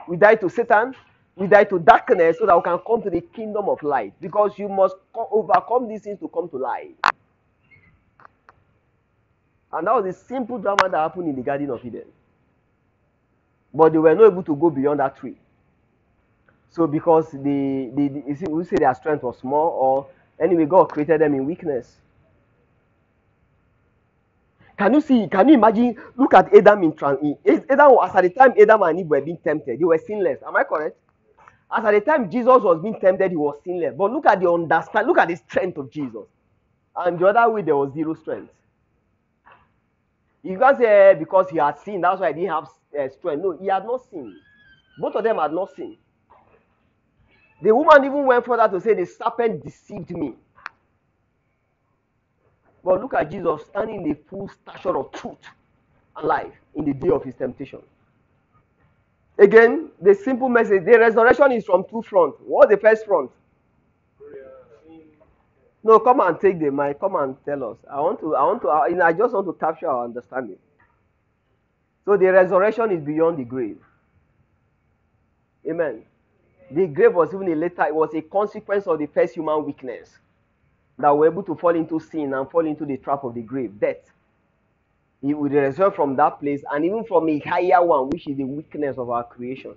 We die to Satan. We die to darkness so that we can come to the kingdom of light. Because you must overcome these things to come to light. And that was the simple drama that happened in the Garden of Eden. But they were not able to go beyond that tree. So because the, the, the you see, we say their strength was small, or anyway, God created them in weakness. Can you see? Can you imagine? Look at Adam in trans. Adam as at the time Adam and Eve were being tempted, they were sinless. Am I correct? As at the time Jesus was being tempted, he was sinless. But look at the understand. Look at the strength of Jesus. And the other way, there was zero strength. You can't say because he had sinned, that's why he didn't have uh, strength. No, he had not sinned. Both of them had not sinned. The woman even went further to say, The serpent deceived me. But look at Jesus standing in the full stature of truth and life in the day of his temptation. Again, the simple message the resurrection is from two fronts. What's the first front? No, come and take the mic. Come and tell us. I want to. I want to. I just want to capture our understanding. So the resurrection is beyond the grave. Amen. The grave was even a later. It was a consequence of the first human weakness that were able to fall into sin and fall into the trap of the grave, death. He would resurrect from that place and even from a higher one, which is the weakness of our creation,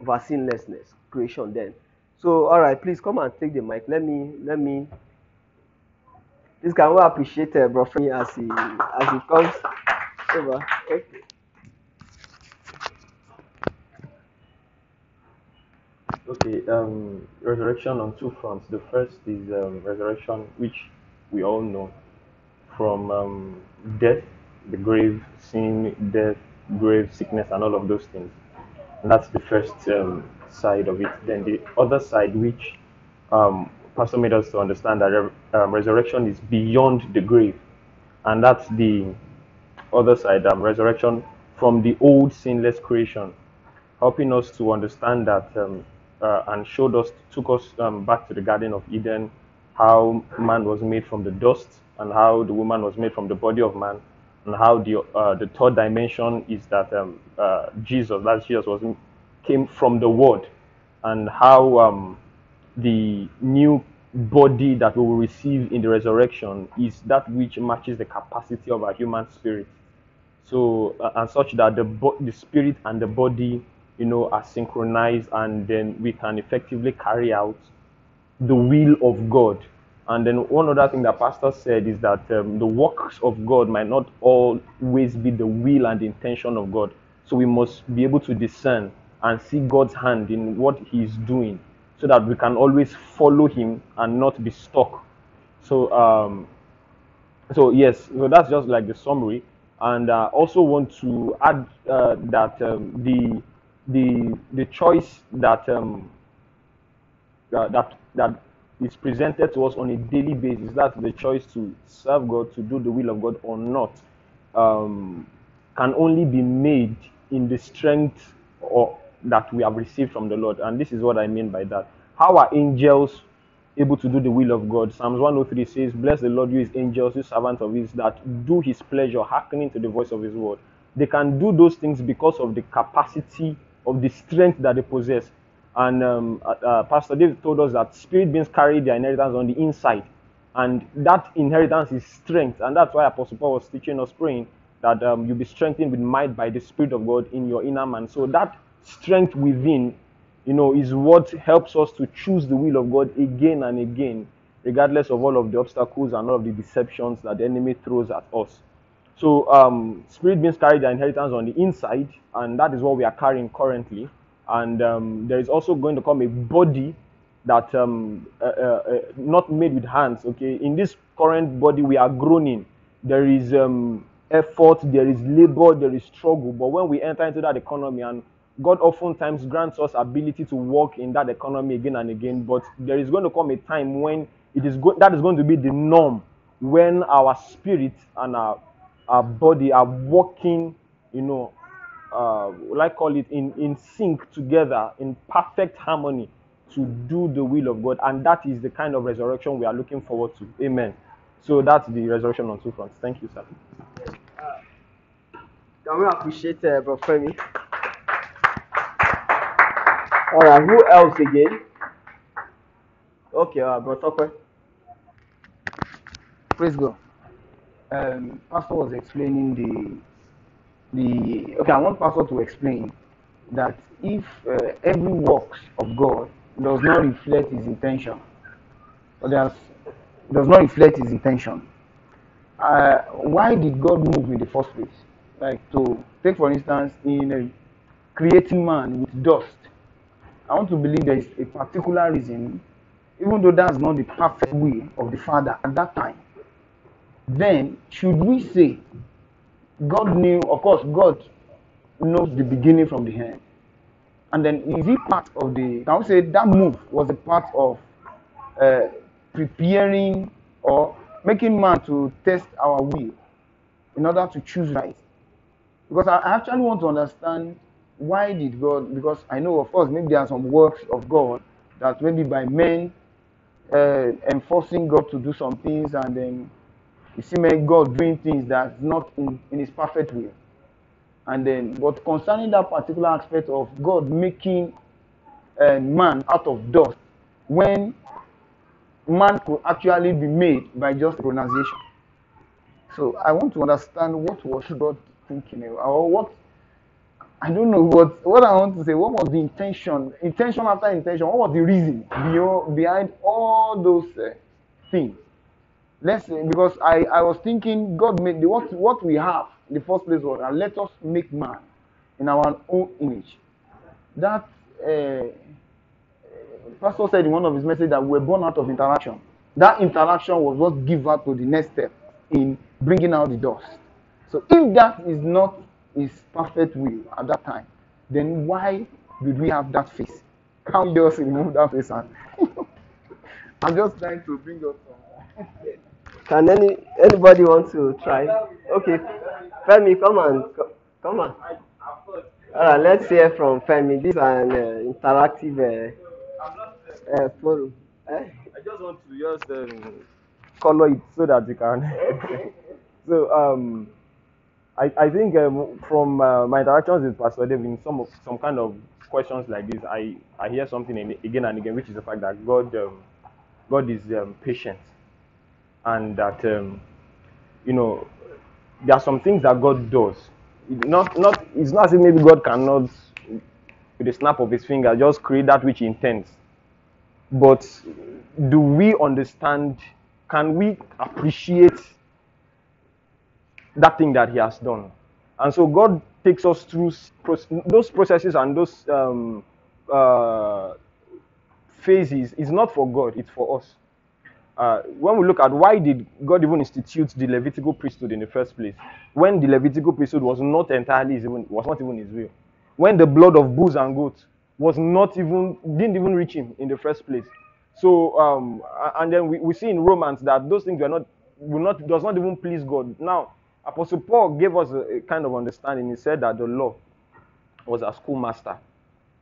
of our sinlessness, creation. Then. So, all right, please come and take the mic. Let me, let me. This can we appreciate uh, Bro Femi as he as he comes over. Okay. Okay, um, resurrection on two fronts. The first is um, resurrection, which we all know from um, death, the grave, sin, death, grave, sickness, and all of those things. And that's the first um, side of it. Then the other side, which um, Pastor made us to understand that re- um, resurrection is beyond the grave, and that's the other side, um, resurrection from the old sinless creation helping us to understand that um, uh, and showed us, took us um, back to the Garden of Eden, how man was made from the dust and how the woman was made from the body of man, and how the uh, the third dimension is that um, uh, Jesus, that Jesus was came from the Word, and how um, the new body that we will receive in the resurrection is that which matches the capacity of our human spirit. So uh, and such that the the spirit and the body you know are synchronized and then we can effectively carry out the will of god. And then one other thing that pastor said is that um, the works of god might not always be the will and intention of god. So we must be able to discern and see god's hand in what he's doing so that we can always follow him and not be stuck. So um so yes so that's just like the summary. And uh, also want to add uh, that um, the the the choice that um, uh, that that is presented to us on a daily basis that's the choice to serve god to do the will of god or not um, can only be made in the strength or that we have received from the lord and this is what i mean by that how are angels able to do the will of God. Psalms 103 says, Bless the Lord, you his angels, you servants of his, that do his pleasure, hearkening to the voice of his word. They can do those things because of the capacity of the strength that they possess. And um, uh, uh, Pastor David told us that spirit beings carry their inheritance on the inside. And that inheritance is strength. And that's why Apostle Paul was teaching us praying that um, you'll be strengthened with might by the Spirit of God in your inner man. So that strength within you know, is what helps us to choose the will of God again and again, regardless of all of the obstacles and all of the deceptions that the enemy throws at us. So, um, spirit beings carry their inheritance on the inside, and that is what we are carrying currently. And um, there is also going to come a body that um, uh, uh, uh, not made with hands. Okay, in this current body, we are groaning. There is um, effort, there is labor, there is struggle. But when we enter into that economy and God oftentimes grants us ability to walk in that economy again and again, but there is going to come a time when it is go- that is going to be the norm when our spirit and our, our body are working, you know, uh, like call it in, in sync together in perfect harmony to do the will of God, and that is the kind of resurrection we are looking forward to. Amen. So that's the resurrection on two fronts. Thank you, sir. Can we appreciate uh, Bro Femi? All right, who else again? Okay, uh, Bro Tokwe. Praise God. Um, Pastor was explaining the the okay. I want Pastor to explain that if uh, every works of God does not reflect His intention, or does does not reflect His intention, uh, why did God move in the first place? Like to take for instance in uh, creating man with dust. I want to believe there is a particular reason, even though that's not the perfect will of the Father at that time. Then, should we say God knew, of course, God knows the beginning from the end. And then, is it part of the, can we say that move was a part of uh, preparing or making man to test our will in order to choose right? Because I I actually want to understand why did God, because I know, of course, maybe there are some works of God that maybe by men uh, enforcing God to do some things and then you see maybe God doing things that's not in, in his perfect will. And then, but concerning that particular aspect of God making uh, man out of dust, when man could actually be made by just pronunciation. So I want to understand what was God thinking about, or what I don't know what what I want to say. What was the intention? Intention after intention. What was the reason behind behind all those uh, things? Say, because I, I was thinking God made the, what what we have in the first place was that let us make man in our own image. That uh, pastor said in one of his messages that we're born out of interaction. That interaction was what give us to the next step in bringing out the dust. So if that is not his perfect will at that time, then why did we have that face? Can't we just remove that face and I'm just trying to bring up some Can any anybody want to try? Okay, Femi, come on, come on. All right, let's hear from Femi. This is an uh, interactive uh, uh, forum. Eh? I just want to just um, color it so that you can. so um, I, I think um, from uh, my interactions with Pastor Dave in some of, some kind of questions like this, I, I hear something in, again and again, which is the fact that God um, God is um, patient, and that um, you know there are some things that God does. Not not it's not as if maybe God cannot with a snap of his finger just create that which he intends. But do we understand? Can we appreciate that thing that he has done? And so God takes us through those processes and those um, uh, phases. It's not for God; it's for us. Uh, when we look at why did God even institute the Levitical priesthood in the first place, when the Levitical priesthood was not entirely even was not even his will, when the blood of bulls and goats was not even didn't even reach him in the first place. So um, and then we, we see in Romans that those things were not will not does not even please God. Now Apostle Paul gave us a, a kind of understanding. He said that the law was a schoolmaster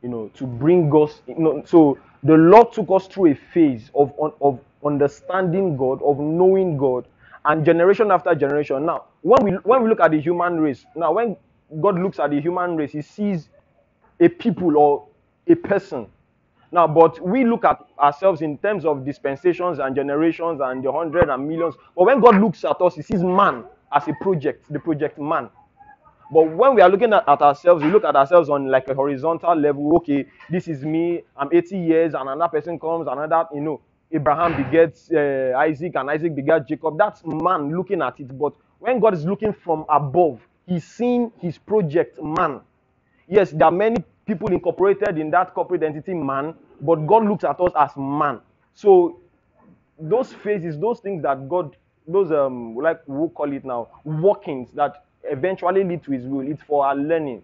you know, to bring us. You know, so the Lord took us through a phase of of understanding God, of knowing God, and generation after generation. Now, when we when we look at the human race, now when God looks at the human race, He sees a people or a person. Now, but we look at ourselves in terms of dispensations and generations and the hundred and millions. But when God looks at us, He sees man as a project, the project man. But when we are looking at, at ourselves, we look at ourselves on like a horizontal level. Okay, this is me. I'm 80 years, and another person comes, another, you know, Abraham begets uh, Isaac, and Isaac begets Jacob. That's man looking at it. But when God is looking from above, He's seeing His project man. Yes, there are many people incorporated in that corporate entity man, but God looks at us as man. So those phases, those things that God, those um, like we'll call it now, workings that eventually lead to His will. It's for our learning,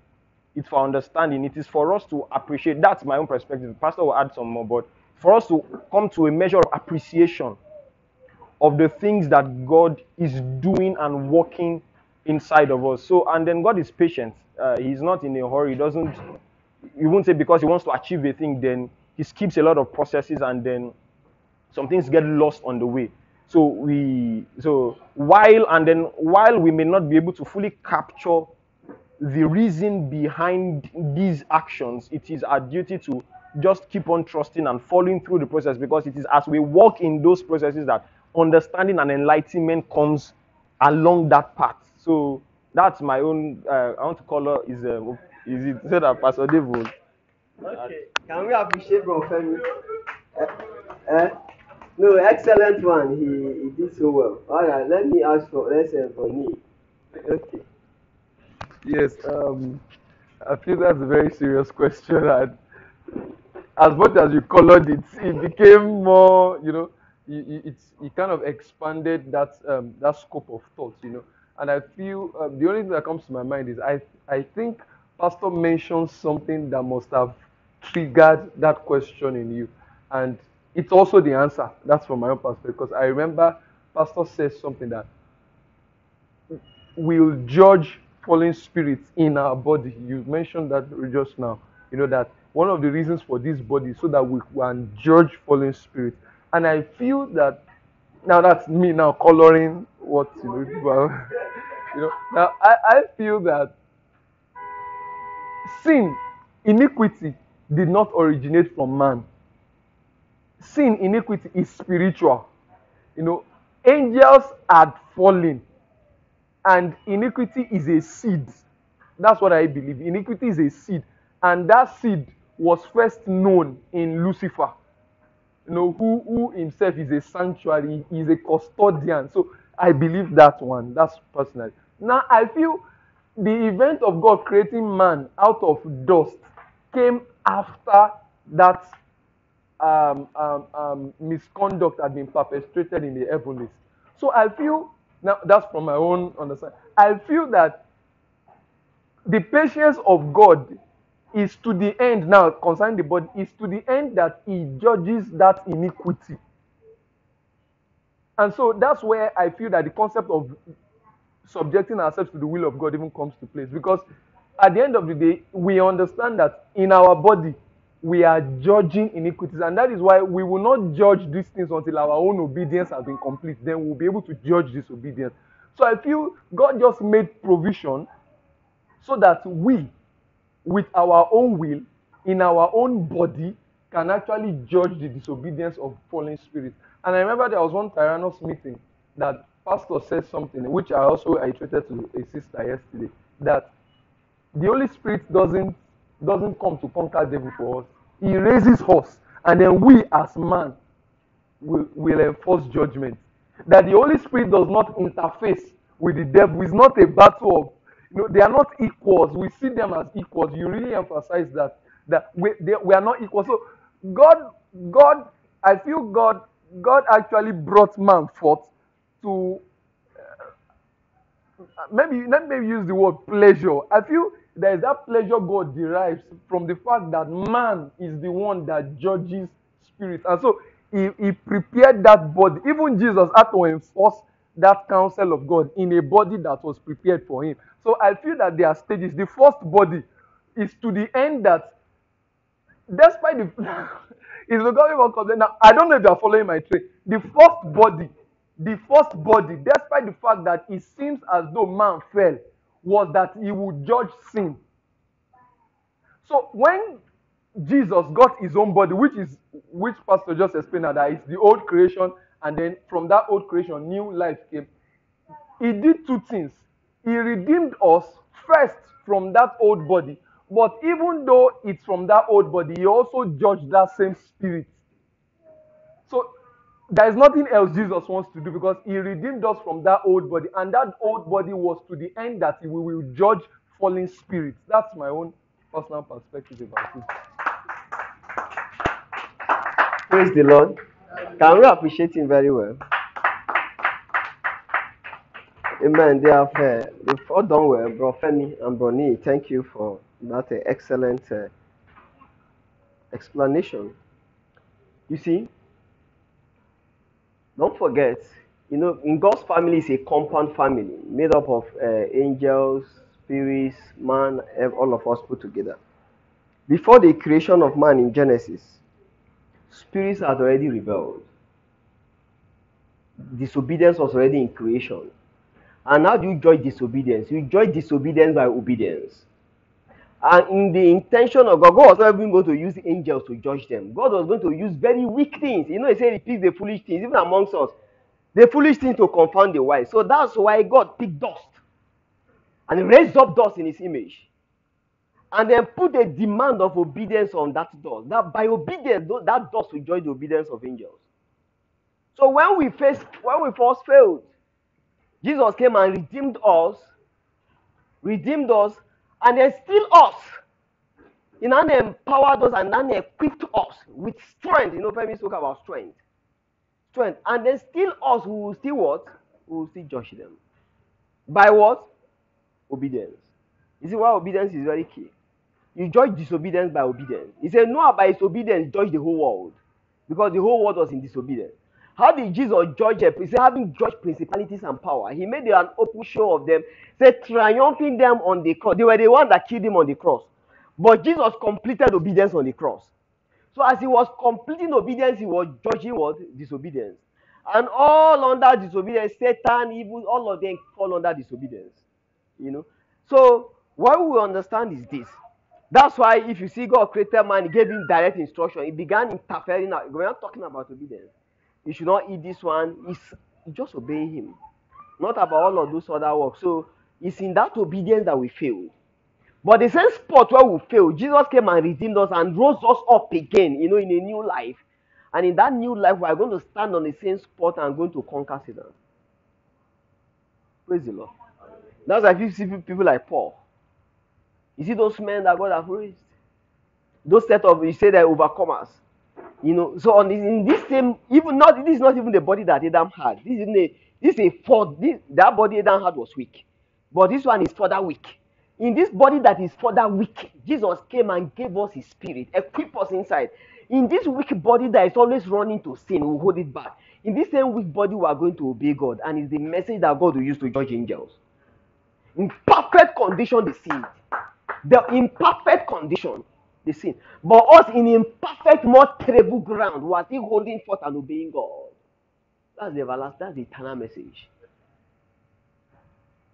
it's for understanding. It is for us to appreciate. That's my own perspective. Pastor will add some more, but for us to come to a measure of appreciation of the things that God is doing and working inside of us. So, and then God is patient. Uh, he's not in a hurry. He doesn't. You won't say because he wants to achieve a thing, then he skips a lot of processes and then some things get lost on the way so we so while and then while we may not be able to fully capture the reason behind these actions it is our duty to just keep on trusting and following through the process because it is as we walk in those processes that understanding and enlightenment comes along that path so that's my own uh, i want to call her is uh, is it so that pastor dave Okay, can we appreciate Bro Femi? Eh, eh? No, excellent one. He, he did so well. All right, let me ask for let's say for me. Okay. Yes, um, I feel that's a very serious question, and as much as you colored it, it became more, you know, it, it, it kind of expanded that um, that scope of thought, you know. And I feel um, the only thing that comes to my mind is I I think Pastor mentioned something that must have triggered that question in you, and it's also the answer. That's from my own perspective because I remember Pastor says something that we'll judge fallen spirits in our body. You mentioned that just now. You know that one of the reasons for this body so that we can judge fallen spirits. And I feel that now that's me now coloring what you know. Well, you know now I, I feel that sin, iniquity did not originate from man. Sin, iniquity is spiritual. You know, angels had fallen and iniquity is a seed. That's what I believe. Iniquity is a seed, and that seed was first known in Lucifer. you know, who, who himself is a sanctuary, is a custodian. So I believe that one. That's personal. Now I feel the event of God creating man out of dust came after that um, um, um, misconduct had been perpetrated in the heavens. So I feel now that's from my own understanding. I feel that the patience of God is to the end now concerning the body is to the end that He judges that iniquity. And so that's where I feel that the concept of subjecting ourselves to the will of God even comes to place because at the end of the day, we understand that in our body we are judging iniquities, and that is why we will not judge these things until our own obedience has been complete. Then we'll be able to judge disobedience. So I feel God just made provision so that we, with our own will, in our own body, can actually judge the disobedience of fallen spirits. And I remember there was one Tyrannus meeting that pastor said something, which I also iterated to a sister yesterday, that the Holy Spirit doesn't doesn't come to conquer devil for us. He raises us, and then we as man will, will enforce judgment. That the Holy Spirit does not interface with the devil. It's not a battle of you know, they are not equals. We see them as equals. You really emphasize that that we, they, we are not equal. So God, God, I feel God, God actually brought man forth to uh, maybe let me use the word pleasure. I feel there is that pleasure God derives from the fact that man is the one that judges spirits, and so he, he prepared that body. Even Jesus had to enforce that counsel of God in a body that was prepared for him. So I feel that there are stages. The first body is to the end that, despite the, it's becoming more complex. Now I don't know if you are following my train. The first body, the first body, despite the fact that it seems as though man fell, was that he would judge sin. So when Jesus got his own body, which is which Pastor just explained that is the old creation, and then from that old creation, new life came. He did two things. He redeemed us first from that old body, but even though it's from that old body, he also judged that same spirit. So there is nothing else Jesus wants to do because he redeemed us from that old body, and that old body was to the end that we will judge fallen spirits. That's my own personal perspective about it. Praise the Lord. Can we appreciate him very well? Amen. They have, uh, they've all done well, Bro Femi and Broni. Thank you for that uh, excellent uh, explanation. You see, don't forget, you know, in God's family is a compound family made up of uh, angels, spirits, man, all of us put together. Before the creation of man in Genesis, spirits had already rebelled. Disobedience was already in creation. And how do you judge disobedience? You judge disobedience by obedience. And in the intention of God, God was not even going to use angels to judge them. God was going to use very weak things. You know, He said He picks the foolish things, even amongst us. The foolish things to confound the wise. So that's why God picked dust and raised up dust in His image. And then put a demand of obedience on that dust. That by obedience, that dust will join the obedience of angels. So when we faced, when we first failed, Jesus came and redeemed us, redeemed us, and then still us. He now empowered us and then equipped us with strength. You know, Femi spoke about strength. Strength. And then still us who will still what? Who will still judge them. By what? Obedience. You see why obedience is very key. You judge disobedience by obedience. He said, Noah by his obedience judged the whole world. Because the whole world was in disobedience. How did Jesus judge them? He said, having judged principalities and power, he made an open show of them, said, triumphing them on the cross. They were the ones that killed him on the cross. But Jesus completed obedience on the cross. So as he was completing obedience, he was judging what? Disobedience. And all under disobedience, Satan, even all of them fall under disobedience. You know. So what we understand is this. That's why if you see God created man, he gave him direct instruction. He began interfering. We're not talking about obedience. You should not eat this one. It's just obey him. Not about all of those other works. So it's in that obedience that we fail. But the same spot where we fail, Jesus came and redeemed us and rose us up again, you know, in a new life. And in that new life, we are going to stand on the same spot and going to conquer Satan. Praise the Lord. That's why you see people like Paul. You see those men that God has raised. Those set of you say they're overcomers. You know, so on this, in this same, even not this is not even the body that Adam had. This is a this is a fourth. This that body Adam had was weak, but this one is further weak. In this body that is further weak, Jesus came and gave us His Spirit, equip us inside. In this weak body that is always running to sin, we hold it back. In this same weak body, we are going to obey God, and it's the message that God will use to judge angels. In perfect condition, the sin. The imperfect condition, the sin. But us in imperfect, more terrible ground, we are still holding forth and obeying God. That's the everlasting, that's the eternal message.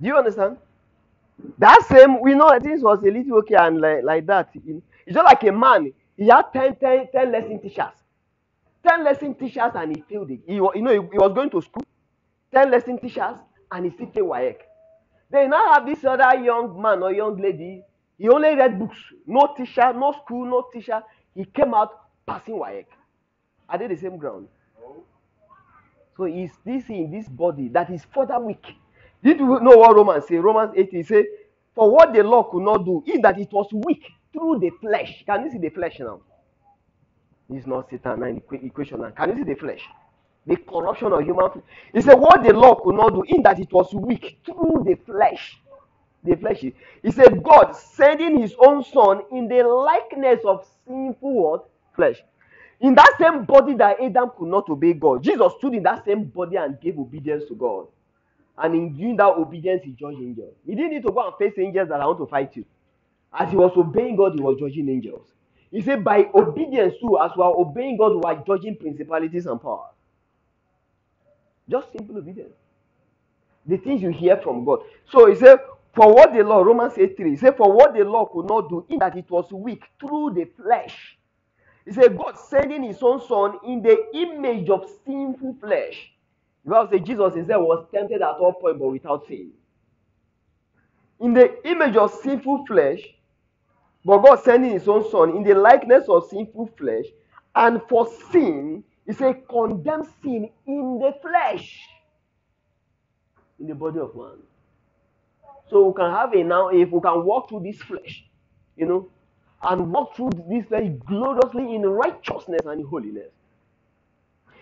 Do you understand? That same, we know this was a little okay and like, like that. It's just like a man. He had 10, 10, 10 lesson teachers. 10 lesson teachers and he failed it. He, you know, he, he was going to school. 10 lesson teachers and he still failed. Then now have this other young man or young lady. He only read books. No teacher, no school, no teacher. He came out passing WAEC. Are they the same ground? So is this in this body that is further weak. Did you know what Romans say? Romans 8 he say, For what the law could not do, is that it was weak through the flesh. Can you see the flesh now? It's not Satan and equation now. Can you see the flesh? The corruption of human flesh. He said, What the law could not do, in that it was weak through the flesh. The flesh. He said, God sending his own son in the likeness of sinful what? Flesh. In that same body that Adam could not obey God, Jesus stood in that same body and gave obedience to God. And in doing that obedience, he judged angels. He didn't need to go and face angels that I want to fight you. As he was obeying God, he was judging angels. He said, by obedience too, as we are obeying God, we are judging principalities and powers. Just simple obedience. The things you hear from God. So he said, for what the law, Romans 8 3, he said, for what the law could not do, in that it was weak through the flesh. He said, God sending his own son in the image of sinful flesh. The Bible says Jesus himself was tempted at all points, but without sin. In the image of sinful flesh, but God sending his own son in the likeness of sinful flesh, and for sin, he said, condemn sin in the flesh, in the body of man. So we can have a now, if we can walk through this flesh, you know, and walk through this flesh gloriously in righteousness and in holiness.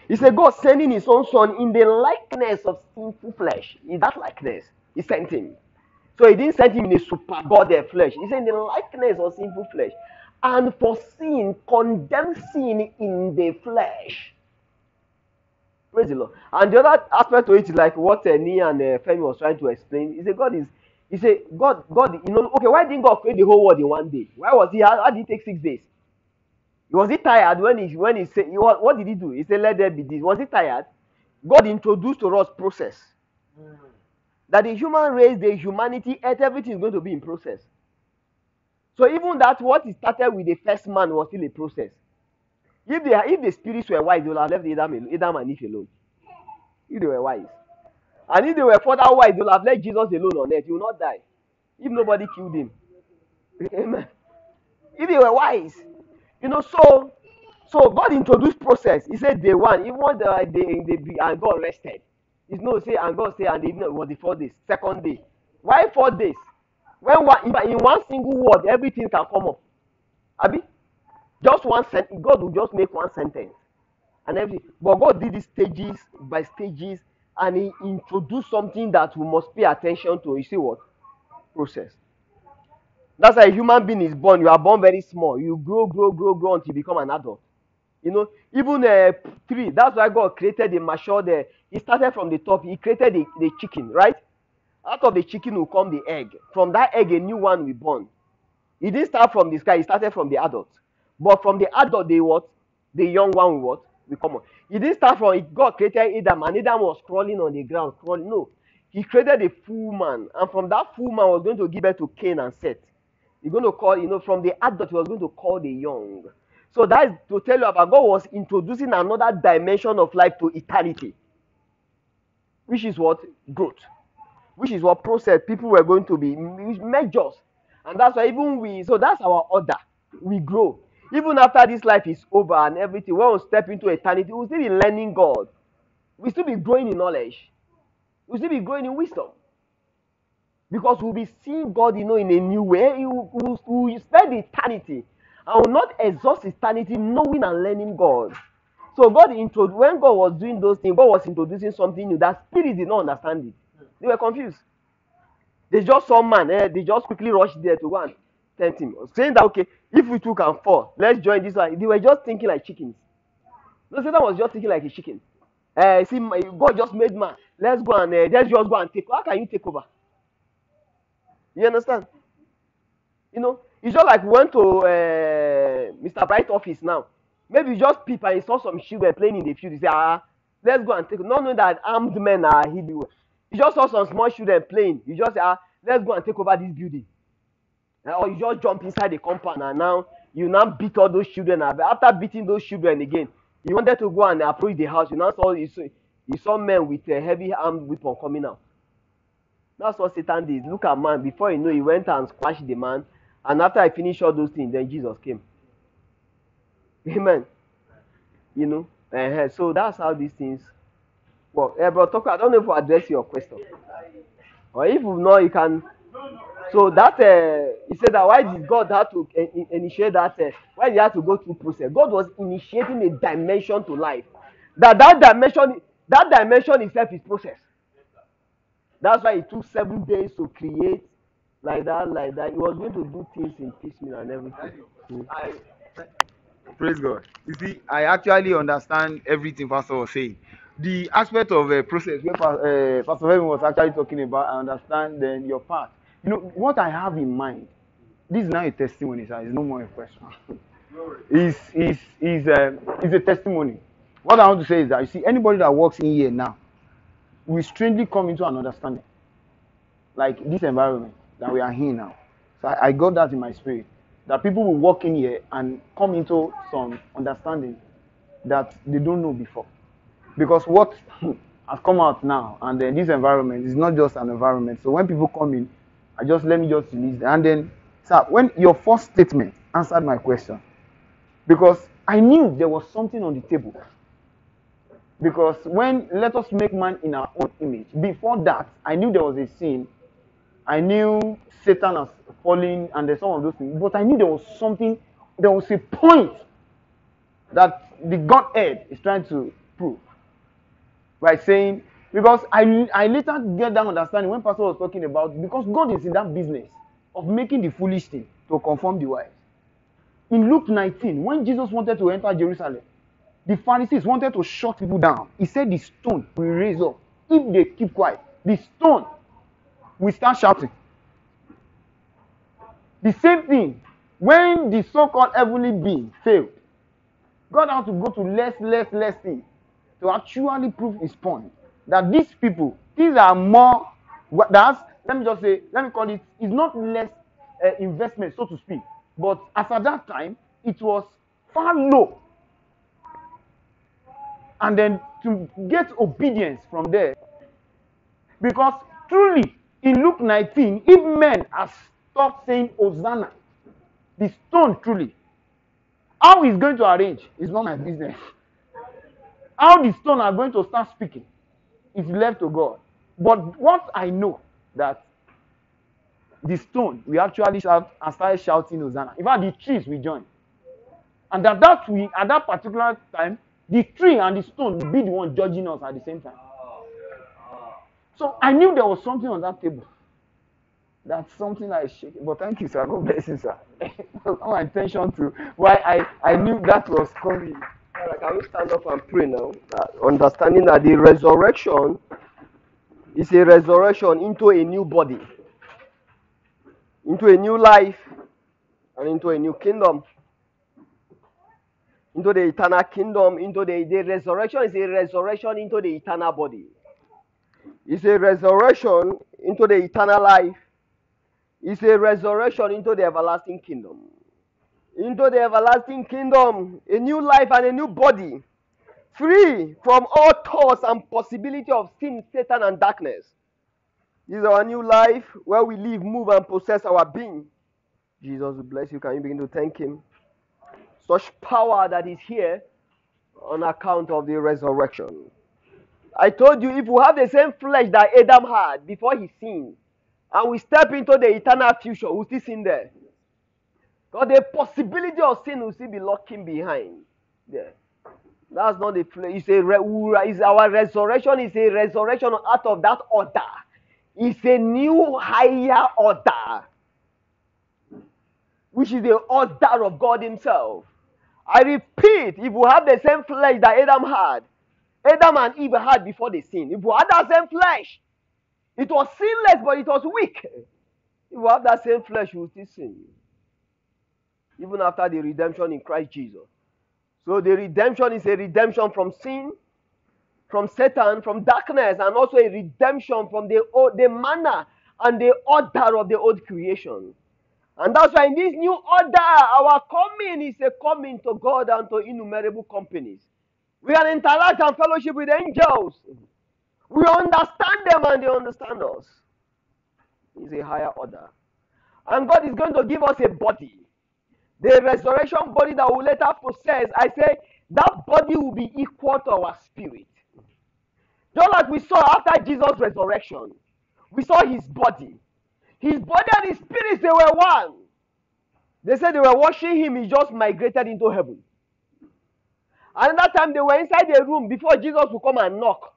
He said, God sending his own son in the likeness of sinful flesh. In that likeness, he sent him. So he didn't send him in a super God flesh. He said in the likeness of sinful flesh. And for sin, condemn sin in the flesh. Praise the Lord. And the other aspect to it is like what uh, and uh, Femi was trying to explain. He said, God is, he said, God, God, you know, okay, why didn't God create the whole world in one day? Why was he, how, how did it take six days? Was he tired when he when he said what, what did he do? He said, Let there be this. Was he tired? God introduced to us process. That the human race, the humanity, earth, everything is going to be in process. So even that what he started with the first man was still a process. If they if the spirits were wise, they would have left Adam, Adam and Eve alone. If they were wise. And if they were further wise, they would have left Jesus alone on earth. He will not die. If nobody killed him. Amen. If they were wise, you know, so so God introduced process. He said day one, even the the, the and God rested. It's no say and God say and the evening was the four days. Second day. Why four days? When one in one single word, everything can come up. Abi? Just one sentence. God will just make one sentence. And everything. But God did it stages by stages and he introduced something that we must pay attention to. You see what? Process. That's why a human being is born. You are born very small. You grow, grow, grow, grow until you become an adult. You know, even a uh, tree. That's why God created the mature. The He started from the top. He created the, the chicken, right? Out of the chicken will come the egg. From that egg, a new one will born. He didn't start from the sky. He started from the adult. But from the adult, they what? The young one will what? Will come on. He didn't start from it. God created Adam, and Adam was crawling on the ground, crawling. No, He created a full man, and from that full man was going to give birth to Cain and Seth. You're going to call, you know, from the adult, he was going to call the young. So that is to tell you about God was introducing another dimension of life to eternity, which is what? Growth. Which is what process people were going to be measures. And that's why even we, so that's our order. We grow. Even after this life is over and everything, when we step into eternity, we'll still be learning God. We'll still be growing in knowledge. We'll still be growing in wisdom. Because we'll be seeing God, you know, in a new way. You will will spend eternity. I will not exhaust eternity knowing and learning God. So God introduced when God was doing those things, God was introducing something new. That spirit did not understand it. They were confused. They just saw man, eh, they just quickly rushed there to go and tempt him. Saying that okay, if we two can fall, let's join this one. They were just thinking like chickens. No, Satan was just thinking like a chicken. Uh, see, God just made man. Let's go and uh, let's just go and take. How can you take over? You understand? You know, it's just like we went to uh, Mr. Bright office now. Maybe you just peep and you saw some children playing in the field. You say, ah, let's go and take. Not knowing that armed men are hidden. You just saw some small children playing. You just say, ah, let's go and take over this building. Or you just jump inside the compound and now you now beat all those children. up. After beating those children again, you wanted to go and approach the house. You now saw you saw, you saw men with a heavy armed weapon coming out. That's what Satan did. Look at man. Before you know, he went and squashed the man. And after I finished all those things, then Jesus came. Amen. You know. uh So that's how these things work. Eh, bro, talk. I don't know if I address your question. Or if know, you can. So that uh, he said that why did God have to uh, in- initiate that? Uh, why did he have to go through process? God was initiating a dimension to life. That that dimension, that dimension itself is process. That's why it took seven days to create like that, like that. He was going to do things in piecemeal and everything. Mm. Praise God. You see, I actually understand everything Pastor was saying. The aspect of uh, process where uh, Pastor Kevin was actually talking about, I understand then your part. You know, what I have in mind, this is now a testimony, sir. It's no more a question. is is is um, is a testimony. What I want to say is that you see, anybody that works in here now, we strangely come into an understanding, like this environment that we are here now. So I, I got that in my spirit that people will walk in here and come into some understanding that they don't know before. Because what has come out now and then this environment is not just an environment. So when people come in, I just let me just release. And then, sir, when your first statement answered my question, because I knew there was something on the table. Because when let us make man in our own image, before that, I knew there was a sin I knew Satan has fallen and there's some of those things, but I knew there was something, there was a point that the Godhead is trying to prove by saying, because I, I later get that understanding when Pastor was talking about, because God is in that business of making the foolish thing to conform the wise. In Luke 19, when Jesus wanted to enter Jerusalem, the Pharisees wanted to shut people down. He said the stone will raise up. If they keep quiet, the stone we start shouting. The same thing when the so-called heavenly being failed, God had to go to less, less, less things to actually prove his point that these people, these are more. That's let me just say, let me call it. It's not less uh, investment, so to speak, but as at that time, it was far low. And then to get obedience from there, because truly, in Luke 19, if men have stopped saying Hosanna, the stone truly, how he's going to arrange is not my business. How the stone are going to start speaking is left to God. But what I know that the stone we actually shout and started shouting Hosanna. In fact, the trees we join. And at that we at that particular time, the tree and the stone will be the one judging us at the same time. So I knew there was something on that table. That's something I shake. But thank you, sir. God bless you, sir. Not my intention to why I, I knew that was coming. Alright, can we stand up and pray now? Understanding that the resurrection is a resurrection into a new body, into a new life, and into a new kingdom. Into the eternal kingdom, into the, the resurrection is a resurrection into the eternal body. It's a resurrection into the eternal life. It's a resurrection into the everlasting kingdom into the everlasting kingdom, a new life and a new body, free from all thoughts and possibility of sin, Satan, and darkness. This is our new life where we live, move, and possess our being. Jesus will bless you. Can you begin to thank Him? such power that is here on account of the resurrection. I told you if we have the same flesh that Adam had before he sinned, and we step into the eternal future, we'll still sin there. Because the possibility of sin will still be lurking behind there. That's not the flesh. It's a re- it's our resurrection is a resurrection out of that order. It's a new higher order, which is the order of God Himself. I repeat, if we have the same flesh that Adam had, Adam and Eve had before the sin, if we had that same flesh, it was sinless, but it was weak. If we have that same flesh, we will still sin. Even after the redemption in Christ Jesus. So the redemption is a redemption from sin, from Satan, from darkness, and also a redemption from the, the manner and the order of the old creation. And that's why in this new order, our coming is a coming to God and to innumerable companies. We can interact and fellowship with angels. We understand them and they understand us. It's a higher order. And God is going to give us a body. The resurrection body that we later possess, I say that body will be equal to our spirit. Just like we saw after Jesus' resurrection, we saw his body. His body and his spirit, they were one. They said they were watching him, he just migrated into heaven. Another time they were inside the room before Jesus would come and knock.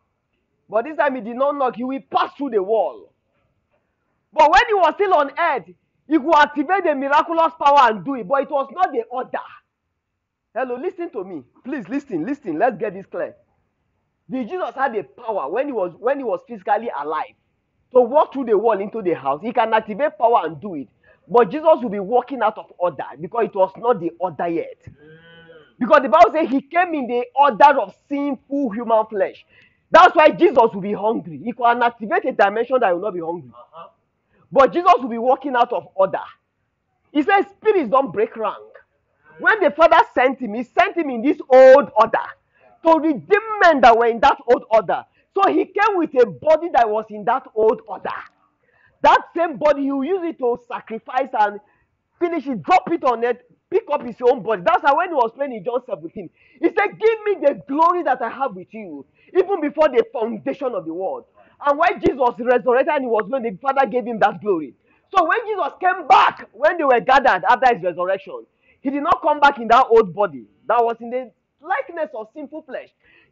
But this time he did not knock, he will pass through the wall. But when he was still on earth, he could activate the miraculous power and do it, but it was not the order. Hello, listen to me. Please listen, listen. Let's get this clear. The Jesus had the power when he was when he was physically alive to walk through the wall into the house. He can activate power and do it. But Jesus will be walking out of order because it was not the order yet. Because the Bible says he came in the order of sinful human flesh. That's why Jesus will be hungry. He can activate a dimension that will not be hungry. But Jesus will be walking out of order. He says spirits don't break rank. When the Father sent him, he sent him in this old order to redeem men that were in that old order. So he came with a body that was in that old order. That same body, he will use it to sacrifice and finish it, drop it on it, pick up his own body. That's why when he was praying in John 17, he said, Give me the glory that I have with you, even before the foundation of the world. And when Jesus resurrected and he was going, the Father gave him that glory. So when Jesus came back, when they were gathered after his resurrection, he did not come back in that old body that was in the likeness of sinful flesh.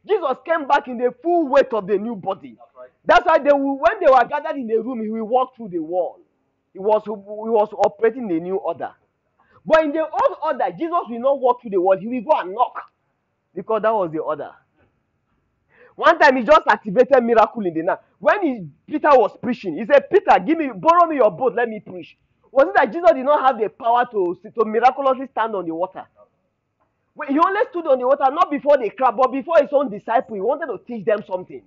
Jesus came back in the full weight of the new body. That's why they will, when they were gathered in the room, he will walk through the wall. He was, he was operating the new order. But in the old order, Jesus will not walk through the wall. He will go and knock because that was the order. One time he just activated miracle in the night. When he, Peter was preaching, he said, Peter, give me, borrow me your boat, let me preach. Was it that Jesus did not have the power to, to miraculously stand on the water? Well, he only stood on the water, not before the crowd, but before his own disciple. He wanted to teach them something.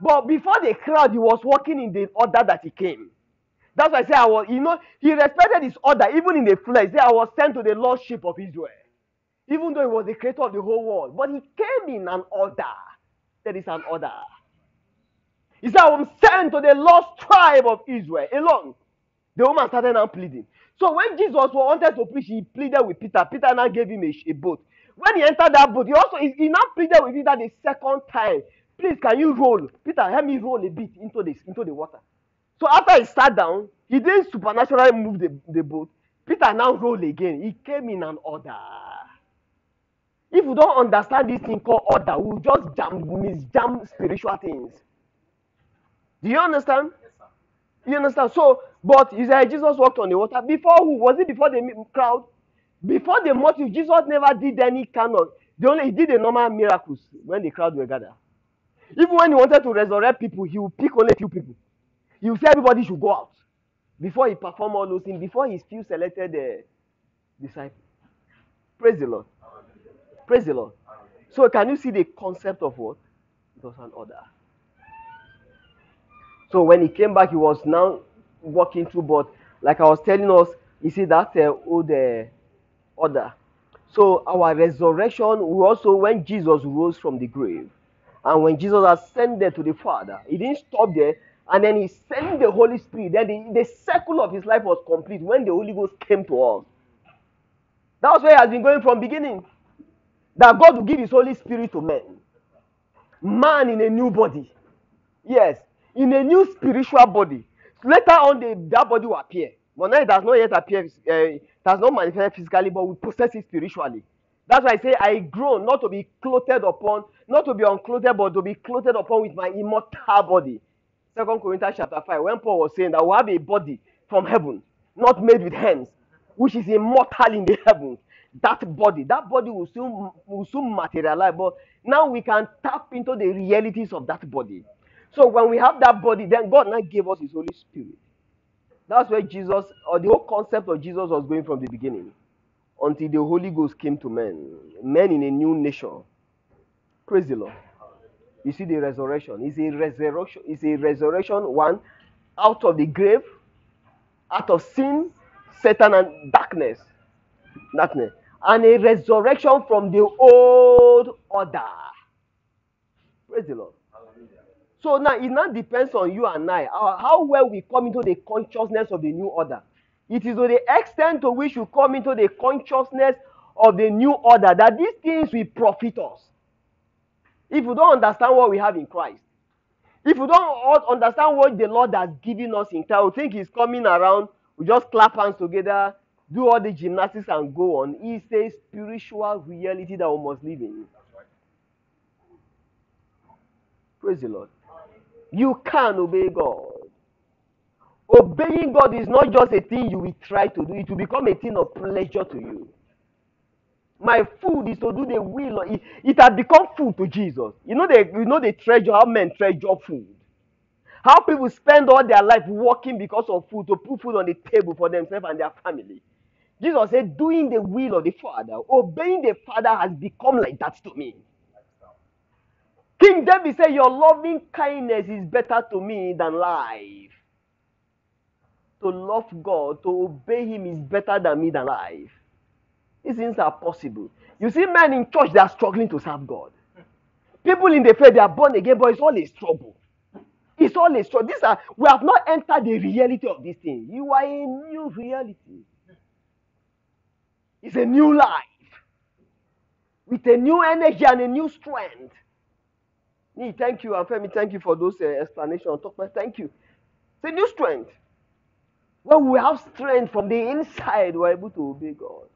But before the crowd, he was walking in the order that he came. That's why I say I was, you know, he respected his order, even in the flesh. Say I was sent to the lordship of Israel. Even though he was the creator of the whole world. But he came in an order. There is an order. He said, I was sent to the lost tribe of Israel alone. The woman started now pleading. So when Jesus wanted to preach, he pleaded with Peter. Peter now gave him a, a boat. When he entered that boat, he also he, he now pleaded with Peter the second time. Please, can you roll? Peter, help me roll a bit into this into the water. So after he sat down, he didn't supernaturally move the, the boat. Peter now rolled again. He came in an order. If you don't understand this thing called order, we'll just jam, misjam spiritual things. Do you understand? You understand? So, but you said Jesus walked on the water. Before who? Was it before the crowd? Before the multitude, Jesus never did any kind of. The only he did the normal miracles when the crowd were gathered. Even when he wanted to resurrect people, he would pick only few people. He would say everybody should go out before he performed all those things. Before he still selected the disciples. Praise the Lord. Praise the Lord. So can you see the concept of what? It was an order. So when he came back, he was now walking through, but like I was telling us, you see that uh, old uh, order. So our resurrection, we also when Jesus rose from the grave, and when Jesus ascended to the Father, he didn't stop there, and then he sent the Holy Spirit. Then the, the circle of his life was complete when the Holy Ghost came to us. That's where it has been going from beginning. That God will give His Holy Spirit to men. Man in a new body. Yes, in a new spiritual body. Later on, the, that body will appear. But now it does not yet appear, uh, it does not manifest physically, but we possess it spiritually. That's why I say I grow not to be clothed upon, not to be unclothed, but to be clothed upon with my immortal body. Second Corinthians chapter 5, when Paul was saying that we have a body from heaven, not made with hands, which is immortal in the heavens. That body, that body will soon will soon materialize. But now we can tap into the realities of that body. So when we have that body, then God now gave us His Holy Spirit. That's where Jesus, or the whole concept of Jesus was going from the beginning, until the Holy Ghost came to men, men in a new nation. Praise the Lord. You see the resurrection. It's a resurrection. It's a resurrection. One, out of the grave, out of sin, Satan, and darkness, darkness, and a resurrection from the old order. Praise the Lord. So now it now depends on you and I how, well we come into the consciousness of the new order. It is to the extent to which you come into the consciousness of the new order that these things will profit us. If you don't understand what we have in Christ, if you don't understand what the Lord has given us in Christ, think He's coming around, we just clap hands together, do all the gymnastics and go on. It's a spiritual reality that we must live in. Praise the Lord. You can obey God. Obeying God is not just a thing you will try to do, it will become a thing of pleasure to you. My food is to do the will of it. It has become food to Jesus. You know the you know the treasure, how men treasure food. How people spend all their life working because of food to put food on the table for themselves and their family. Jesus said, doing the will of the Father, obeying the Father has become like that to me. King David said, Your loving kindness is better to me than life. To love God, to obey Him is better than me than life. These things are possible. You see, men in church, they are struggling to serve God. People in the faith, they are born again, but it's all a struggle. It's all a struggle. These are we have not entered the reality of this thing. You are a new reality. It's a new life with a new energy and a new strength. Me, thank you, and Femi, thank you for those uh, explanations. Thank you. It's a new strength. When we have strength from the inside, we're able to obey God.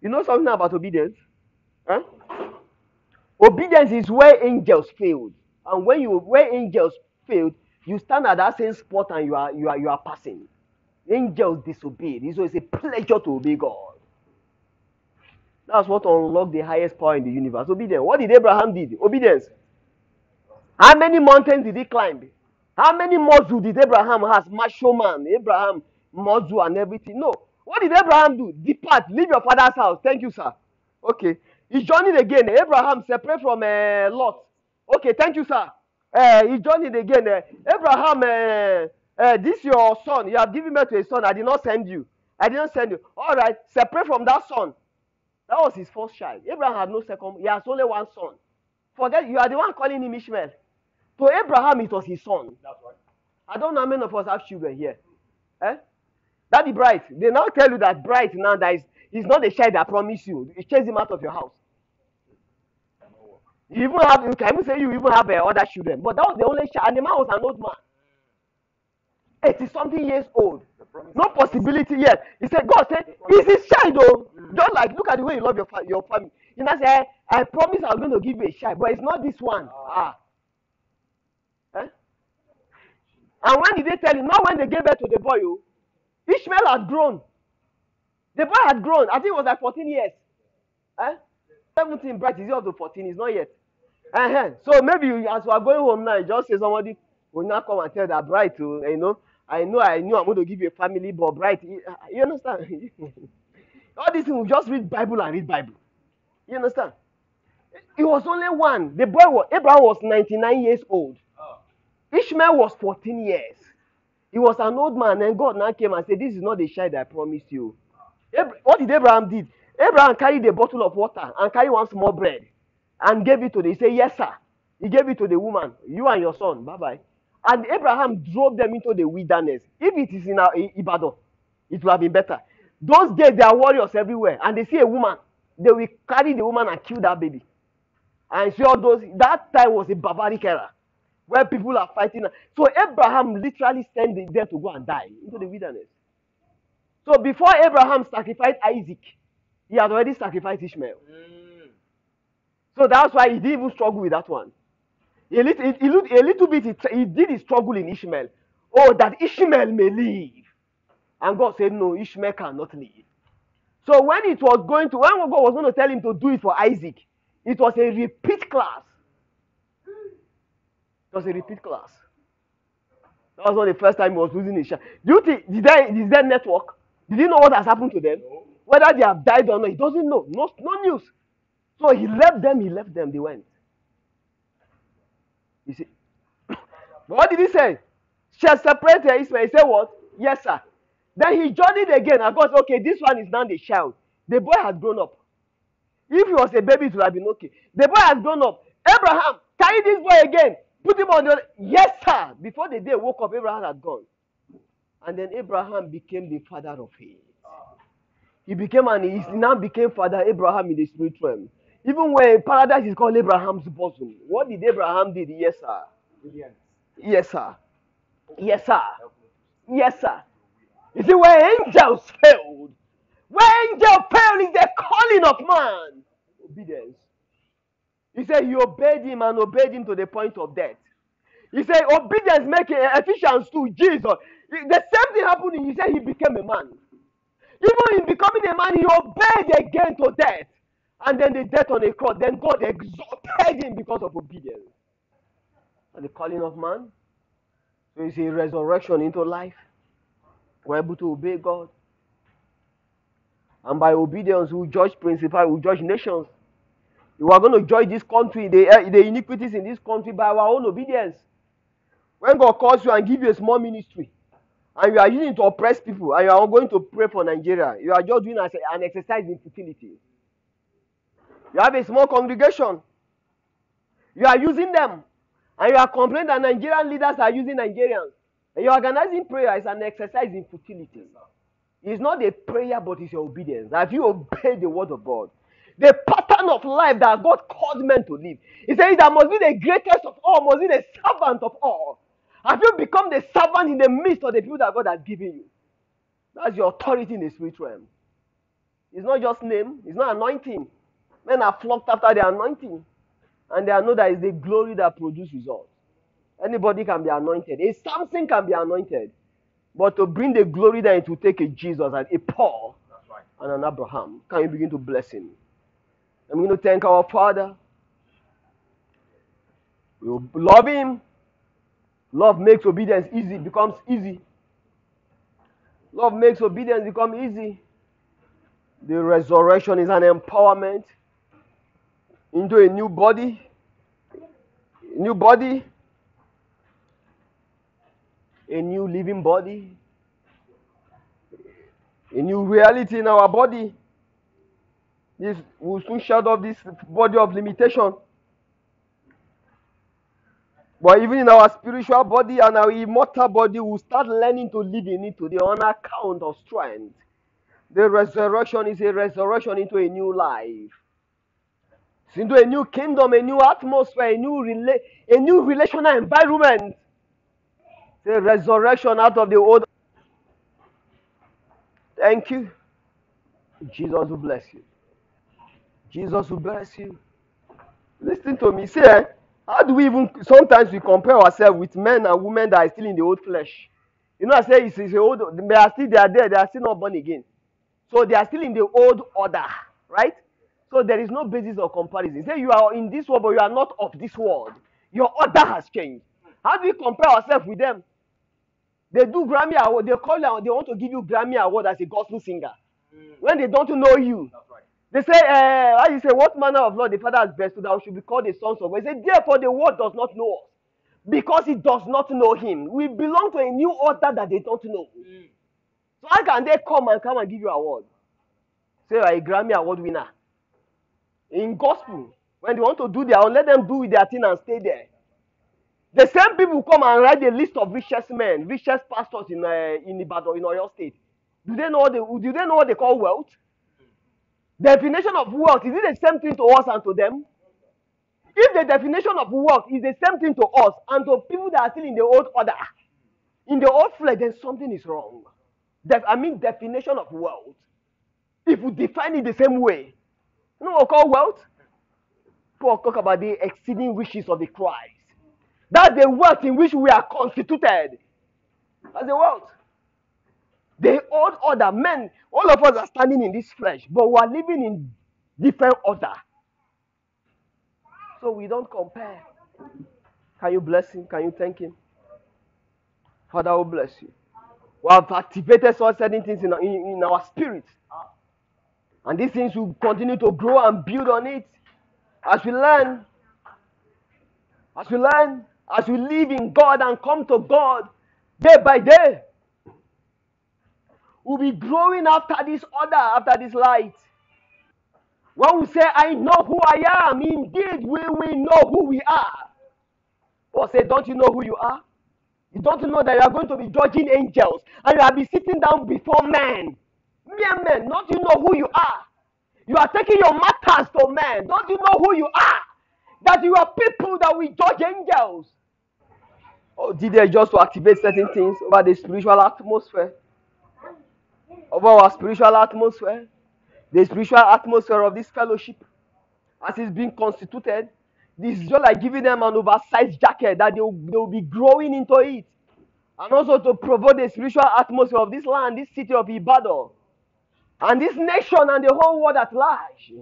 You know something about obedience? Huh? Obedience is where angels failed. And when you where angels failed, you stand at that same spot and you are you are you are passing. Angels disobeyed. So it's a pleasure to obey God. That's what unlocked the highest power in the universe. Obedience. What did Abraham did? Obedience. How many mountains did he climb? How many muscle did Abraham has? Macho man, Abraham, muscle and everything. No. What did Abraham do? Depart, leave your father's house. Thank you, sir. Okay. He journeyed again. Abraham separate from uh, Lot. Okay, thank you, sir. Uh, he journeyed again. Uh, Abraham, uh, uh, this your son. You have given birth to a son. I did not send you. I didn't send you. All right, separate from that son. That was his first child. Abraham had no second. He has only one son. Forget you are the one calling him Ishmael. To Abraham, it was his son. That's right. I don't know how many of us have children here. Eh? Daddy Bright, they now tell you that Bright now that is, is not the child that promised you. You chase him out of your house. You even have, you can even say you even have uh, other children. But that was the only child. And the man was an old man. 80 something years old. No possibility yet. He said, God said, it's his child though. Just like, look at the way you love your, fa- your family. You know, say, I, I promise I'm going to give you a child, but it's not this one. Ah. Eh? And when did they tell him? Not when they gave birth to the boy. Oh. Ishmael had grown. The boy had grown. I think it was like 14 years. Eh? 17 bright is up to 14. It's not yet. Uh-huh. So maybe you, as you are going home now, you just say somebody will not come and tell that bright, to, you know, I know I knew I'm going to give you a family, but bright, you, understand? All these things, we just read Bible and read Bible. You understand? It was only one. The boy was Abraham was 99 years old. Ishmael was 14 years. He was an old man, and God now came and said, This is not the child I promised you. Ab- what did Abraham did? Abraham carried a bottle of water and carried one small bread and gave it to the. He said, Yes, sir. He gave it to the woman. You and your son. Bye bye. And Abraham drove them into the wilderness. If it is in our I- Ibadan, it would have been better. Those days there are warriors everywhere, and they see a woman, they will carry the woman and kill that baby. And see all those. That time was a barbaric era where people are fighting. So Abraham literally sent them to go and die into the wilderness. So before Abraham sacrificed Isaac, he had already sacrificed Ishmael. So that's why he didn't even struggle with that one. A little, a little, a little bit, he, he did his struggle in Ishmael. Oh, that Ishmael may live. And God said, No, Ishmael cannot live. So when it was going to, when God was going to tell him to do it for Isaac, it was a repeat class. It was a repeat class. That was not the first time he was losing his child. Do you think, did there, is there network? Did he know what has happened to them? Whether they have died or not, he doesn't know. No, no news. So he left them, he left them, they went. You see. But what did he say? Shall separate Ishmael. He said what? Yes, sir. Then he journeyed again and God said, okay, this one is now the child. The boy has grown up. If he was a baby, it would have been okay. The boy has grown up. Abraham, carry this boy again. Put him on the. Yes, sir. Before the day woke up, Abraham had gone. And then Abraham became the father of faith. He became an he now became father Abraham in the spirit realm. Even when paradise is called Abraham's bosom. What did Abraham did? Yes, sir. Yes, sir. Yes, sir. Yes, sir. You see, where angels failed, where angel failed is the calling of man. Obedience. He said he obeyed him and obeyed him to the point of death. He said obedience making Ephesians 2, Jesus. The same thing happened. He said he became a man. Even in becoming a man, he obeyed again to death. And then the death on the cross, then God exalted him because of obedience. And the calling of man. So it's a resurrection into life. We're able to obey God. And by obedience, we judge principal, we judge nations. We are going to judge this country, the, uh, the iniquities in this country by our own obedience. When God calls you and give you a small ministry, and you are using it to oppress people, and you are going to pray for Nigeria, you are just doing an exercise in futility. You have a small congregation. You are using them. And you are complaining that Nigerian leaders are using Nigerians. And you're organizing prayer is an exercise in futility. It's not a prayer, but it's your obedience. Have you obeyed the word of God? The pattern of life that God called men to live. He says that must be the greatest of all, must be the servant of all. Have you become the servant in the midst of the people that God has given you? That's your authority in the spirit realm. It's not just name, it's not anointing. Men are flocked after the anointing. And they know that it's the glory that produces results. Anybody can be anointed. A Samson can be anointed. But to bring the glory that it will take a Jesus and a Paul right. and an Abraham, can you begin to bless him? I'm going to thank our Father. We love him. Love makes obedience easy, becomes easy. Love makes obedience become easy. The resurrection is an empowerment into a new body. New body. A new living body. A new reality in our body. This will soon shut off this body of limitation. But even in our spiritual body and our immortal body, we'll start learning to live in it today on account of strength. The resurrection is a resurrection into a new life. It's into a new kingdom, a new atmosphere, a new, rela- a new relational environment. A resurrection out of the old. Thank you. Jesus will bless you. Jesus will bless you. Listen to me. Say, eh, how do we even sometimes we compare ourselves with men and women that are still in the old flesh? You know, I say it's, it's old, they are still they are there, they are still not born again. So they are still in the old order, right? So there is no basis of comparison. Say you are in this world, but you are not of this world. Your order has changed. How do we compare ourselves with them? They do Grammy award, they call you, they want to give you Grammy award as a gospel singer. Mm. When they don't know you. Right. They say, uh, how you say, what manner of Lord the Father has blessed that we should be called the sons of God. They say, therefore the world does not know us. Because it does not know him. We belong to a new order that they don't know. Mm. So how can they come and come and give you award? Say you're a Grammy award winner. In gospel, when they want to do their own, let them do their thing and stay there. The same people come and write a list of richest men, richest pastors in uh, in Ibadan, in Oyo State. Do they know what they do they know what they call wealth? Definition of wealth, is it the same thing to us and to them? If the definition of wealth is the same thing to us and to people that are still in the old order, in the old flesh, then something is wrong. Def- I mean, definition of wealth. If we define it the same way, we call wealth? Paul talk about the exceeding riches of the Christ. That's the wealth in which we are constituted. That's the wealth. The old order, men, all of us are standing in this flesh, but we are living in different order. So we don't compare. Can you bless him? Can you thank him? Father, will bless you. We have activated certain things in, in, in our spirit. And these things will continue to grow and build on it as we learn. As we learn, as we live in God and come to God day by day. We'll be growing after this order, after this light. When we say, I know who I am, indeed we will know who we are. Or say, Don't you know who you are? You don't know that you are going to be judging angels and you will be sitting down before men. Mere men, don't you know who you are? You are taking your matters to men. Don't you know who you are? That you are people that will judge angels. Or did they just to activate certain things over the spiritual atmosphere? Over our spiritual atmosphere? The spiritual atmosphere of this fellowship as it's being constituted. This is just like giving them an oversized jacket that they will, they will be growing into it. And also to promote the spiritual atmosphere of this land, this city of Ibadan, and this nation and the whole world at large.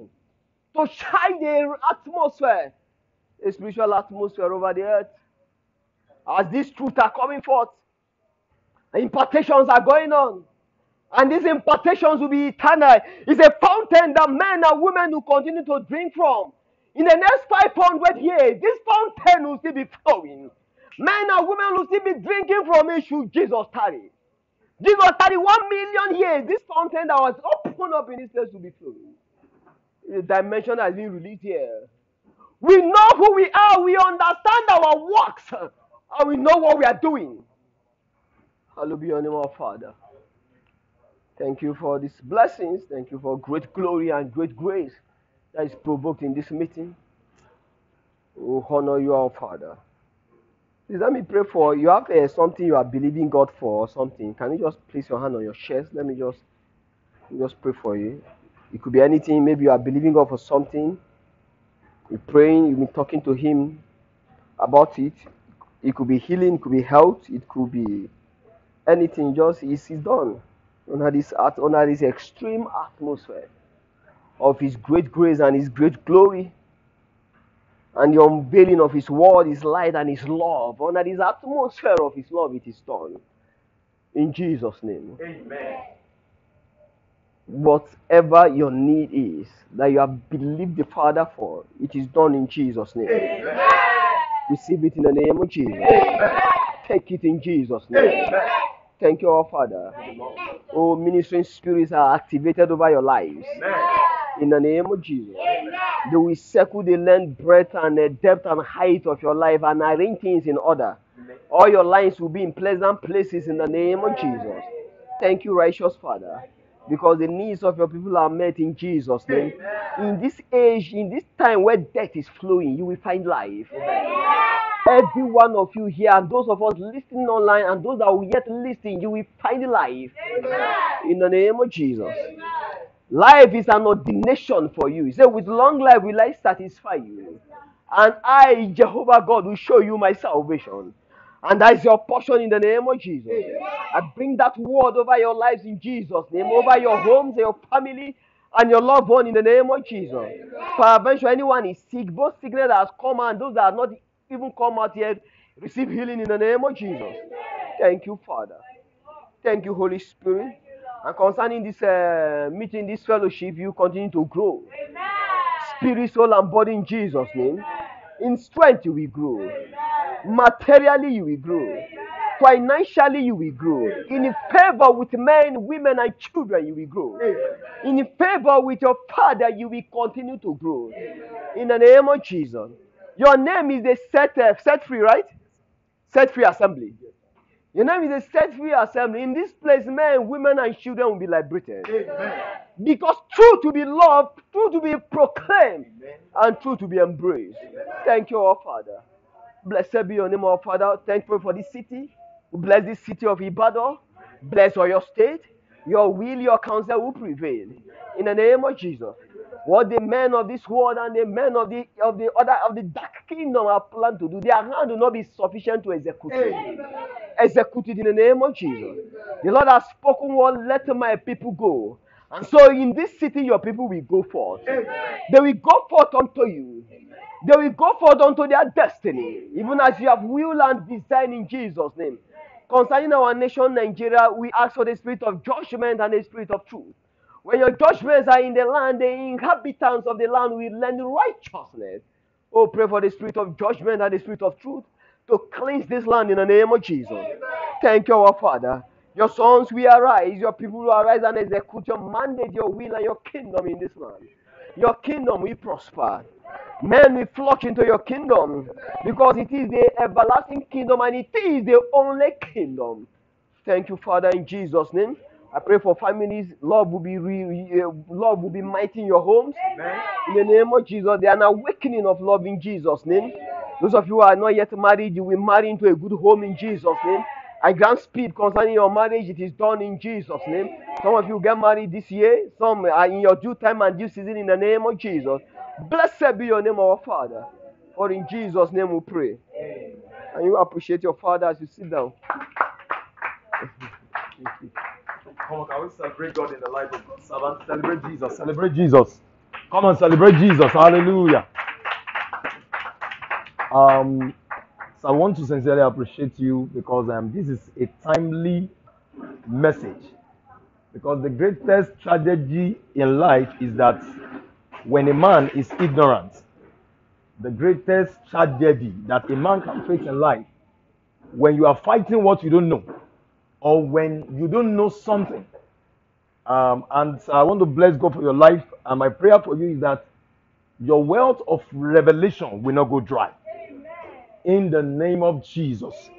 To shine the atmosphere, a spiritual atmosphere over the earth. As these truths are coming forth, impartations are going on. And these impartations will be eternal. It's a fountain that men and women will continue to drink from. In the next 500 years, this fountain will still be flowing. Men and women will still be drinking from it should Jesus tarry. Jesus tarry one million years. This fountain that was opened up in this place will be filled. The dimension has been released here. We know who we are. We understand our works. And we know what we are doing. Hallelujah your name, our Father. Thank you for these blessings. Thank you for great glory and great grace that is provoked in this meeting. We honor you, our Father. Please let me pray for you. Have uh, something you are believing God for or something. Can you just place your hand on your chest? Let me just just pray for you. It could be anything. Maybe you are believing God for something. You're praying. You've been talking to Him about it. It could be healing. It could be health. It could be anything. Just it's, it's done under this under this extreme atmosphere of His great grace and His great glory, and the unveiling of His word, His light, and His love. Under this atmosphere of His love, it is done. In Jesus' name. Amen. Whatever your need is that you have believed the Father for, it is done in Jesus' name. Amen. Receive it in the name of Jesus. Take it in Jesus' name. Amen. Thank you, our Father. Oh, ministering spirits are activated over your lives. In the name of Jesus. They will circle the length, breadth, and the depth and height of your life and arrange things in order. All your lines will be in pleasant places in the name of Jesus. Thank you, righteous Father. Because the needs of your people are met in Jesus' name. In this age, in this time where death is flowing, you will find life. Every one of you here, and those of us listening online, and those that will yet listen, you will find life. In the name of Jesus. Life is an ordination for you. He said, With long life will I satisfy you. And I, Jehovah God, will show you my salvation. And that is your portion in the name of Jesus. I bring that word over your lives in Jesus' name, over your homes, your family, and your loved one in the name of Jesus. Peradventure, anyone is sick, both sickness that has come and those that have not even come out yet, receive healing in the name of Jesus. Thank you, Father. Thank you, Holy Spirit. And concerning this uh, meeting, this fellowship, you continue to grow. Spirit, soul, and body in Jesus' name. In strength, you will grow. Materially, you will grow. Financially, you will grow. In favor with men, women, and children, you will grow. In favor with your father, you will continue to grow. In the name of Jesus. Your name is the set, uh, set free, right? Set free assembly. Your name is a set free assembly. In this place, men, women, and children will be liberated. Because truth to be loved, truth to be proclaimed, and truth to be embraced. Thank you, our Father. Blessed be your name, our Father. Thank you for this city. Bless this city of Ibadan. Bless Oyo state. Your will, your counsel will prevail. In the name of Jesus. What the men of this world and the men of the of the other of the dark kingdom have planned to do, their hand will not be sufficient to execute it. Execute it in the name of Jesus. The Lord has spoken word, let my people go. And so in this city, your people will go forth. They will go forth unto you. They will go forth unto their destiny, even as you have will and design in Jesus' name. Concerning our nation, Nigeria, we ask for the spirit of judgment and the spirit of truth. When your judgments are in the land, the inhabitants of the land will learn righteousness. Oh, pray for the spirit of judgment and the spirit of truth to cleanse this land in the name of Jesus. Thank you, our Father. Your sons will arise, your people will arise and execute your mandate, your will, and your kingdom in this land. Your kingdom will prosper. Men will flock into your kingdom because it is the everlasting kingdom and it is the only kingdom. Thank you, Father, in Jesus' name. I pray for families. Love will be re, uh, Lord will be mighty in your homes. In the name of Jesus, there an awakening of love in Jesus' name. Those of you who are not yet married, you will marry into a good home in Jesus' name. I grant speed concerning your marriage. It is done in Jesus' name. Some of you get married this year. Some are in your due time and due season in the name of Jesus. Blessed be your name, our Father. For in Jesus' name we pray. And you appreciate your Father as you sit down. Come on, can we celebrate God in the life of God's servant? Celebrate Jesus. Celebrate Jesus. Come on, celebrate Jesus. Hallelujah. Um, so I want to sincerely appreciate you because um, this is a timely message. Because the greatest tragedy in life is that when a man is ignorant, the greatest tragedy that a man can face in life, when you are fighting what you don't know, or when you don't know something. Um, and I want to bless God for your life. And my prayer for you is that your wealth of revelation will not go dry. In the name of Jesus.